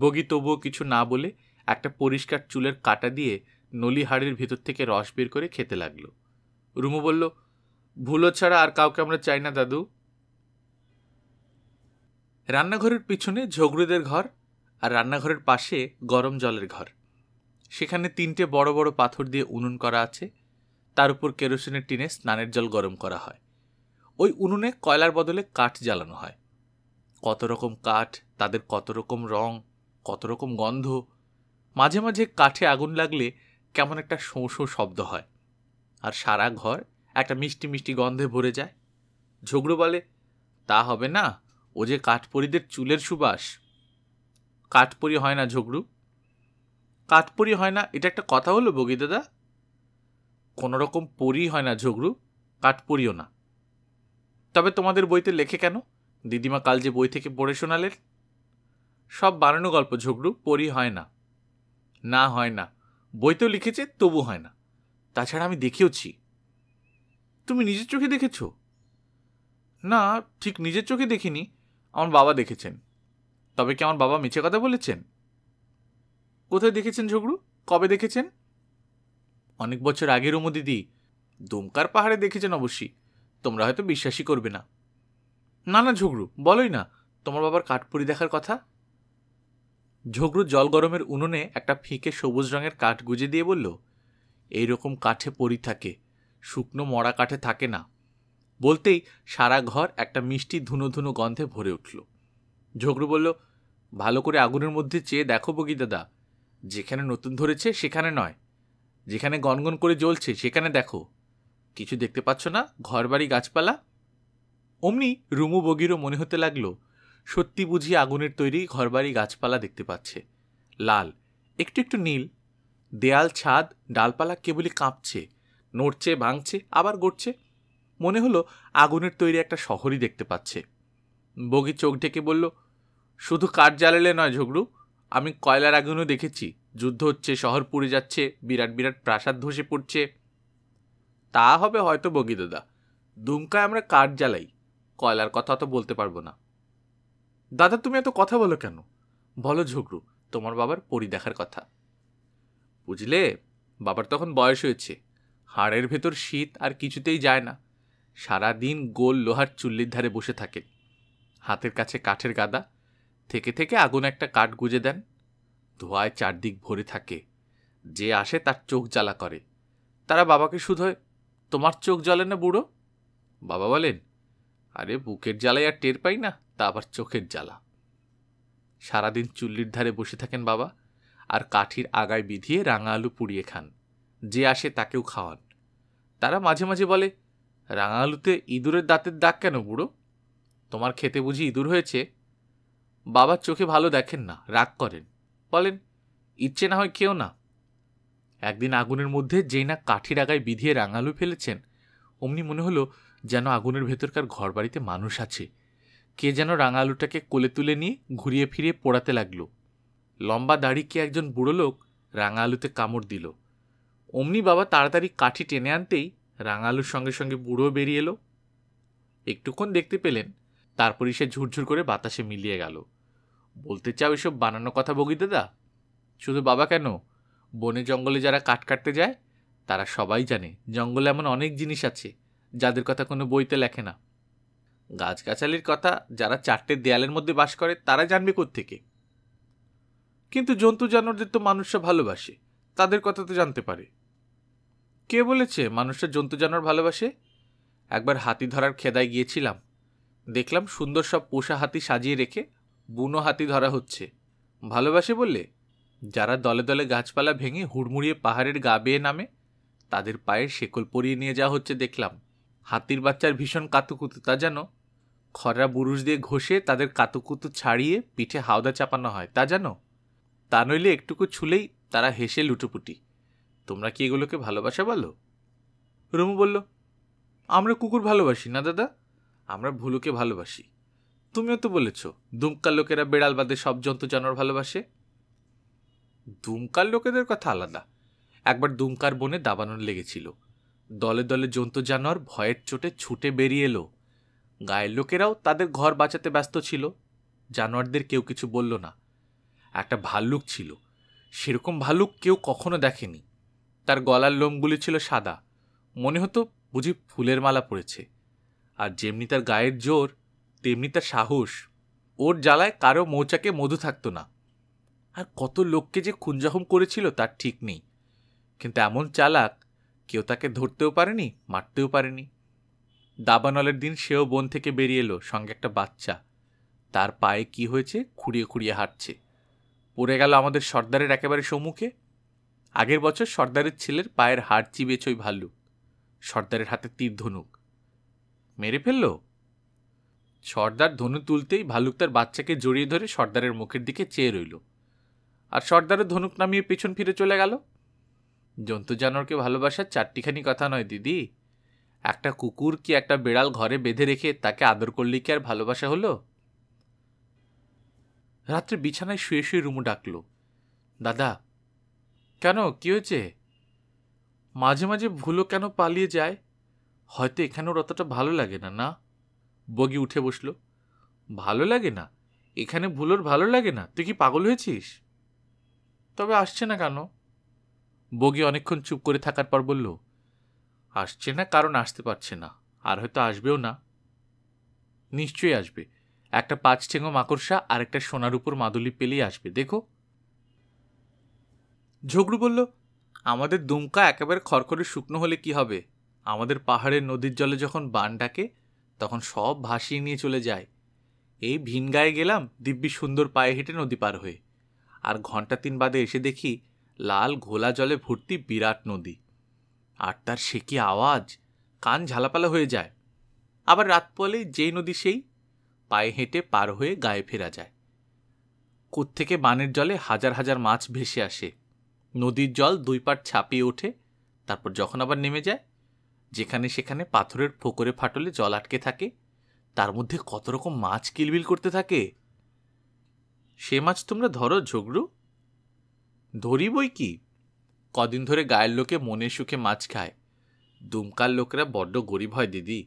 বগি তবুও কিছু না বলে একটা পরিষ্কার চুলের কাটা দিয়ে নলি হাড়ের ভেতর থেকে রস বের করে খেতে লাগল। রুমু বলল, ভুলো ছাড়া আর কাউকে আমরা চাই না, দাদু। রান্নাঘরের পিছনে ঝগড়ুদের ঘর আর রান্নাঘরের পাশে গরম জলের ঘর। সেখানে তিনটে বড় বড় পাথর দিয়ে উনুন করা আছে। তার উপর কেরোসিনের টিনে স্নানের জল গরম করা হয়। ওই উনুনে কয়লার বদলে কাঠ জ্বালানো হয়। কত রকম কাঠ, তাদের কত রকম রং, কত রকম গন্ধ। মাঝে মাঝে কাঠে আগুন লাগলে কেমন একটা শোঁ শোঁ শব্দ হয়। আর সারা ঘর একটা মিষ্টি মিষ্টি গন্ধে ভরে যায়। ঝগড়ু বলে, তা হবে না, ও যে কাঠপরিদের চুলের সুবাস কাঠপরি হয় না ঝগড়ু? কাঠপরি হয় না, এটা একটা কথা হলো বগি দাদা? কোনো রকম পরি হয় না ঝগড়ু, কাঠপরিও না। তবে তোমাদের বইতে লেখে কেন? দিদিমা কাল যে বই থেকে পড়ে শোনালেন। সব বানানো গল্প ঝগড়ু, পরি হয় না না হয় না। বইতেও লিখেছে তবু হয় না। তাছাড়া আমি দেখেওছি। তুমি নিজের চোখে দেখেছ? না, ঠিক নিজের চোখে দেখিনি, আমার বাবা দেখেছেন। তবে কি আমার বাবা মিছে কথা বলেছেন? কোথায় দেখেছেন ঝগড়ু? কবে দেখেছেন? অনেক বছর আগের রুমু দিদি। দুমকার পাহাড়ে দেখেছেন অবশ্যই। তোমরা হয়তো বিশ্বাসই করবে না। না না, ঝগড়ু, বলোই না। তোমার বাবার কাঠপুরি দেখার কথা? ঝগড়ু জল গরমের উনুনে একটা ফিকে সবুজ রঙের কাঠ গুজে দিয়ে বলল, এইরকম কাঠে পরি থাকে। শুকনো মরা কাঠে থাকে না। বলতেই সারা ঘর একটা মিষ্টি ধুনো ধুনো গন্ধে ভরে উঠল। ঝগড়ু বলল, ভালো করে আগুনের মধ্যে চেয়ে দেখো বগি দাদা। যেখানে নতুন ধরেছে সেখানে নয়। যেখানে গনগন করে জ্বলছে সেখানে দেখো। কিছু দেখতে পাচ্ছ না? ঘরবাড়ি, গাছপালা? অমনি রুমু বগিরও মনে হতে লাগল, সত্যি বুঝি আগুনের তৈরি ঘরবাড়ি, গাছপালা দেখতে পাচ্ছে। লাল, একটু একটু নীল। দেয়াল, ছাদ, ডালপালা কেবলই কাঁপছে, নড়ছে, ভাঙছে, আবার গড়ছে। মনে হলো আগুনের তৈরি একটা শহরই দেখতে পাচ্ছে। বগি চোখ ঢেকে বলল শুধু কাঠ জ্বালালে নয়, ঝগড়ু। আমি কয়লার আগুনও দেখেছি। যুদ্ধ হচ্ছে, শহর পুড়ে যাচ্ছে, বিরাট বিরাট প্রাসাদ ধসে পড়ছে। তা হবে হয়তো বগি দাদা। দুমকায় আমরা কাঠ জ্বালাই। কয়লার কথা তো বলতে পারব না। দাদা, তুমি এত কথা বলো কেন? বলো ঝগড়ু, তোমার বাবার পরি দেখার কথা। বুঝলে, বাবার তখন বয়স হয়েছে। হাড়ের ভেতর শীত আর কিছুতেই যায় না। সারা দিন গোল লোহার চুল্লির ধারে বসে থাকে। হাতের কাছে কাঠের গাদা থেকে থেকে আগুন একটা কাঠ গুজে দেন। ধোয়ায় চারদিক ভরে থাকে। যে আসে তার চোখ জ্বালা করে। তারা বাবাকে শুধু তোমার চোখ জ্বলে না বুড়ো? বাবা বলেন, আরে বুকের জ্বালায় আর টের পাই না, তা আবার চোখের জ্বালা। সারাদিন চুল্লির ধারে বসে থাকেন বাবা, আর কাঠির আগায় বিধিয়ে রাঙা আলু পুড়িয়ে খান। যে আসে তাকেও খাওয়ান। তারা মাঝে মাঝে বলে, রাঙা আলুতে ইঁদুরের দাঁতের দাগ কেন বুড়ো? তোমার খেতে বুঝি ইঁদুর হয়েছে? বাবার চোখে ভালো দেখেন না, রাগ করেন। বলেন, ইচ্ছে না হয় কেউ না। একদিন আগুনের মধ্যে যেই না কাঠির আগায় বিধিয়ে রাঙালু ফেলেছেন, অমনি মনে হলো যেন আগুনের ভেতরকার ঘর বাড়িতে মানুষ আছে। কে যেন রাঙালুটাকে কোলে তুলে নিয়ে ঘুরিয়ে ফিরিয়ে পোড়াতে লাগল। লম্বা দাড়ি কে একজন বুড়ো লোক রাঙা আলুতে কামড় দিল। অমনি বাবা তাড়াতাড়ি কাঠি টেনে আনতেই রাঙা আলুর সঙ্গে সঙ্গে বুড়ো বেরিয়ে এলো। একটুক্ষণ দেখতে পেলেন, তারপরই সে ঝুরঝুর করে বাতাসে মিলিয়ে গেল। বলতে চাও এসব বানানো কথা বগি দাদা শুধু বাবা কেন? বনে জঙ্গলে যারা কাঠ কাটতে যায়, তারা সবাই জানে জঙ্গলে এমন অনেক জিনিস আছে, যাদের কথা কোনো বইতে লেখে না। গাছগাছালির কথা যারা চারটে দেয়ালের মধ্যে বাস করে, তারা জানবে থেকে কিন্তু জন্তু জানোয়ারদের তো মানুষরা ভালোবাসে, তাদের কথা তো জানতে পারে। কে বলেছে মানুষরা জন্তু জানোয়ার ভালোবাসে? একবার হাতি ধরার খেদায় গিয়েছিলাম। দেখলাম সুন্দর সব পোষা হাতি সাজিয়ে রেখে বুনো হাতি ধরা হচ্ছে। ভালোবাসে বললে, যারা দলে দলে গাছপালা ভেঙে হুড়মুড়িয়ে পাহাড়ের গা বেয়ে নামে, তাদের পায়ে শেকল পরিয়ে নিয়ে যাওয়া হচ্ছে দেখলাম। হাতির বাচ্চার ভীষণ কাতুকুতু তা যেন, খরা বুরুষ দিয়ে ঘষে তাদের কাতুকুতু ছাড়িয়ে পিঠে হাওদা চাপানো হয়। তা জানো তা নইলে একটুকু ছুলেই তারা হেসে লুটোপুটি। তোমরা কি এগুলোকে ভালোবাসা বলো? রুমু বলল, আমরা কুকুর ভালোবাসি না দাদা? আমরা ভুলুকে ভালোবাসি। তুমিও তো বলেছ, দুমকার লোকেরা বেড়াল বাদে সব জন্তু জানোয়ার ভালোবাসে? দুমকার লোকেদের কথা আলাদা। একবার দুমকার বনে দাবানোর লেগেছিল। দলে দলে জন্তু জানোয়ার ভয়ের চোটে ছুটে বেরিয়ে এলো। গায়ের লোকেরাও তাদের ঘর বাঁচাতে ব্যস্ত ছিল। জানোয়ারদের কেউ কিছু বলল না। একটা ভাল্লুক ছিল। সেরকম ভাল্লুক কেউ কখনো দেখেনি। তার গলার লোমগুলি ছিল সাদা। মনে হতো বুঝি ফুলের মালা পড়েছে। আর যেমনি তার গায়ের জোর তেমনি তার সাহস। ওর জ্বালায় কারও মৌচাকে মধু থাকতো না। আর কত লোককে যে খুঞ্জাহম করেছিল তার ঠিক নেই। কিন্তু এমন চালাক কেউ তাকে ধরতেও পারেনি, মারতেও পারেনি। দাবানলের দিন সেও বন থেকে বেরিয়ে এলো, সঙ্গে একটা বাচ্চা। তার পায়ে কি হয়েছে খুঁড়িয়ে খুঁড়িয়ে হাঁটছে। পড়ে গেল আমাদের সর্দারের একেবারে সম্মুখে। আগের বছর সর্দারের ছেলের পায়ের হাড় চিবিয়েছে ওই ভাল্লুক। সর্দারের হাতে তীর ধনুক। মেরে ফেলল? সর্দার ধনু তুলতেই ভাল্লুক তার বাচ্চাকে জড়িয়ে ধরে সর্দারের মুখের দিকে চেয়ে রইল। আর সর্দারের ধনুক নামিয়ে পেছন ফিরে চলে গেল। জন্তু জানোয়ারকে ভালোবাসার চারটিখানি কথা নয়, দিদি। একটা কুকুর কি একটা বেড়াল ঘরে বেঁধে রেখে তাকে আদর করলে কি আর ভালোবাসা হলো? রাত্রে বিছানায় শুয়ে শুয়ে রুমু ডাকল, দাদা, কেন? কি হয়েছে? মাঝে মাঝে ভুলো কেন পালিয়ে যায়? হয়তো এখানে ওর অতটা ভালো লাগে না না? বগি উঠে বসল। ভালো লাগে না? এখানে ভুলোর ভালো লাগে না? তুই কি পাগল হয়েছিস? তবে আসছে না কেন? বগি অনেকক্ষণ চুপ করে থাকার পর বলল, আসছে না, কারণ আসতে পারছে না। আর হয়তো আসবেও না। নিশ্চয়ই আসবে। একটা পাঁচ ঠেঙো মাকড়সা আর একটা সোনার উপর মাদুলি পেলেই আসবে, দেখো। ঝগড়ু বলল, আমাদের দুমকা একেবারে খড়খড়ে শুকনো হলে কি হবে? আমাদের পাহাড়ের নদীর জলে যখন বান ডাকে তখন সব ভাসিয়ে নিয়ে চলে যায়। এই ভিন গায়ে গেলাম দিব্যি সুন্দর পায়ে হেঁটে নদী পার হয়ে। আর ঘণ্টা তিন বাদে এসে দেখি লাল ঘোলা জলে ভর্তি বিরাট নদী। আর তার সে কি আওয়াজ কান ঝালাপালা হয়ে যায়। আবার রাত পলে যেই নদী সেই পায়ে হেঁটে পার হয়ে গায়ে ফেরা যায়। থেকে বানের জলে হাজার হাজার মাছ ভেসে আসে। নদীর জল দুই পাট ছাপিয়ে ওঠে, তারপর যখন আবার নেমে যায় যেখানে সেখানে পাথরের ফোকরে ফাটলে জল আটকে থাকে, তার মধ্যে কত রকম মাছ কিলবিল করতে থাকে? সে মাছ তোমরা ধরো, ঝগড়ু। ধরি বই কি? কদিন ধরে গায়ের লোকে মনে সুখে মাছ খায়। দুমকার লোকেরা বড্ড গরিব হয়, দিদি।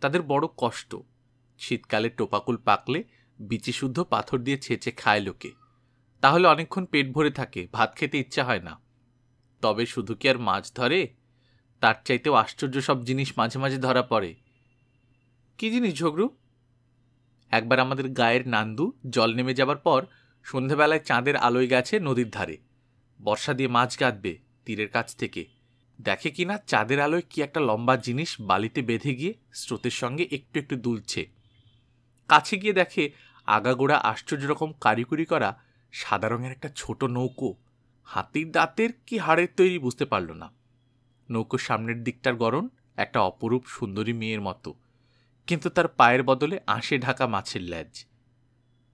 তাদের বড় কষ্ট। শীতকালে টোপাকুল পাকলে বিচি শুদ্ধ পাথর দিয়ে ছেঁচে খায় লোকে। তাহলে অনেকক্ষণ পেট ভরে থাকে, ভাত খেতে ইচ্ছা হয় না। তবে শুধু কি আর মাছ ধরে? তার চাইতেও আশ্চর্য সব জিনিস মাঝে মাঝে ধরা পড়ে। কি জিনিস ঝগড়ু? একবার আমাদের গায়ের নান্দু জল নেমে যাবার পর সন্ধেবেলায় চাঁদের আলোয় গেছে নদীর ধারে। বর্ষা দিয়ে মাছ গাঁদবে তীরের কাছ থেকে। দেখে কিনা চাঁদের আলোয় কি একটা লম্বা জিনিস বালিতে বেঁধে গিয়ে স্রোতের সঙ্গে একটু একটু দুলছে। কাছে গিয়ে দেখে আগাগোড়া আশ্চর্য রকম কারিকুরি করা সাদা রঙের একটা ছোট নৌকো। হাতির দাঁতের কি হাড়ের তৈরি বুঝতে পারল না। নৌকোর সামনের দিকটার গরণ একটা অপরূপ সুন্দরী মেয়ের মতো। কিন্তু তার পায়ের বদলে আঁশে ঢাকা মাছের ল্যাজ।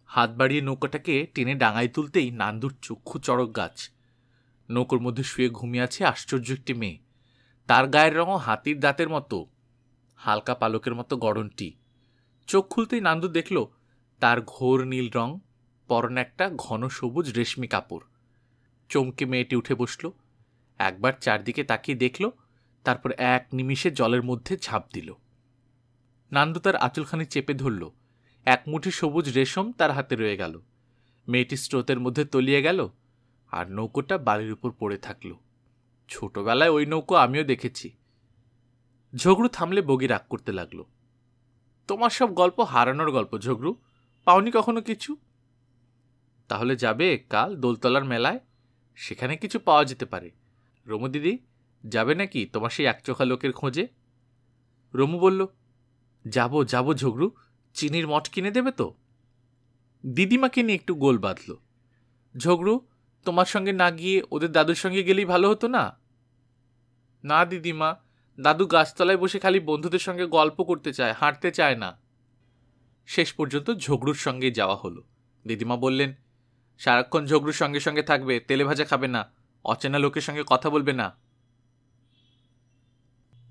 হাত বাড়িয়ে নৌকাটাকে টেনে ডাঙায় তুলতেই নান্দুর চক্ষু চড়ক গাছ। নৌকোর মধ্যে শুয়ে ঘুমিয়ে আছে আশ্চর্য একটি মেয়ে। তার গায়ের রঙও হাতির দাঁতের মতো। হালকা পালকের মতো গড়নটি। চোখ খুলতেই নান্দু দেখল, তার ঘোর নীল রং, পরনে একটা ঘন সবুজ রেশমি কাপড়। চমকে মেয়েটি উঠে বসল। একবার চারদিকে তাকিয়ে দেখল, তারপর এক নিমিষে জলের মধ্যে ঝাঁপ দিল। নান্দু তার আঁচলখানি চেপে ধরল। এক মুঠি সবুজ রেশম তার হাতে রয়ে গেল। মেয়েটি স্রোতের মধ্যে তলিয়ে গেল আর নৌকোটা বালির উপর পড়ে থাকল। ছোটবেলায় ওই নৌকো আমিও দেখেছি। ঝগড়ু থামলে বগি রাগ করতে লাগল। তোমার সব গল্প হারানোর গল্প, ঝগড়ু। পাওনি কখনো কিছু? তাহলে যাবে কাল দোলতলার মেলায়। সেখানে কিছু পাওয়া যেতে পারে। রমু দিদি, যাবে নাকি তোমার সেই একচোখা লোকের খোঁজে? রমু বলল, যাব যাব ঝগড়ু চিনির মঠ কিনে দেবে তো? দিদিমাকে নিয়ে একটু গোল বাঁধল। ঝগড়ু তোমার সঙ্গে না গিয়ে ওদের দাদুর সঙ্গে গেলেই ভালো হতো না? না দিদিমা, দাদু গাছতলায় বসে খালি বন্ধুদের সঙ্গে গল্প করতে চায়, হাঁটতে চায় না। শেষ পর্যন্ত ঝগড়ুর সঙ্গে যাওয়া হলো। দিদিমা বললেন, সারাক্ষণ ঝগড়ুর সঙ্গে সঙ্গে থাকবে, তেলে ভাজা খাবে না। অচেনা লোকের সঙ্গে কথা বলবে না।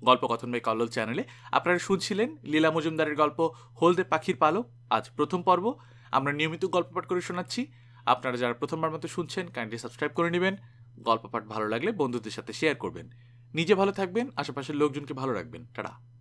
গল্প কথন বাই কল্লোল চ্যানেলে আপনারা শুনছিলেন লীলা মজুমদারের গল্প হলদে পাখির পালক। আজ প্রথম পর্ব। আমরা নিয়মিত গল্প পাঠ করে শোনাচ্ছি। আপনারা যারা প্রথমবার মতো শুনছেন কাইন্ডলি সাবস্ক্রাইব করে নেবেন। গল্প পাঠ ভালো লাগলে বন্ধুদের সাথে শেয়ার করবেন। নিজে ভালো থাকবেন, আশেপাশের লোকজনকে ভালো রাখবেন। টাটা।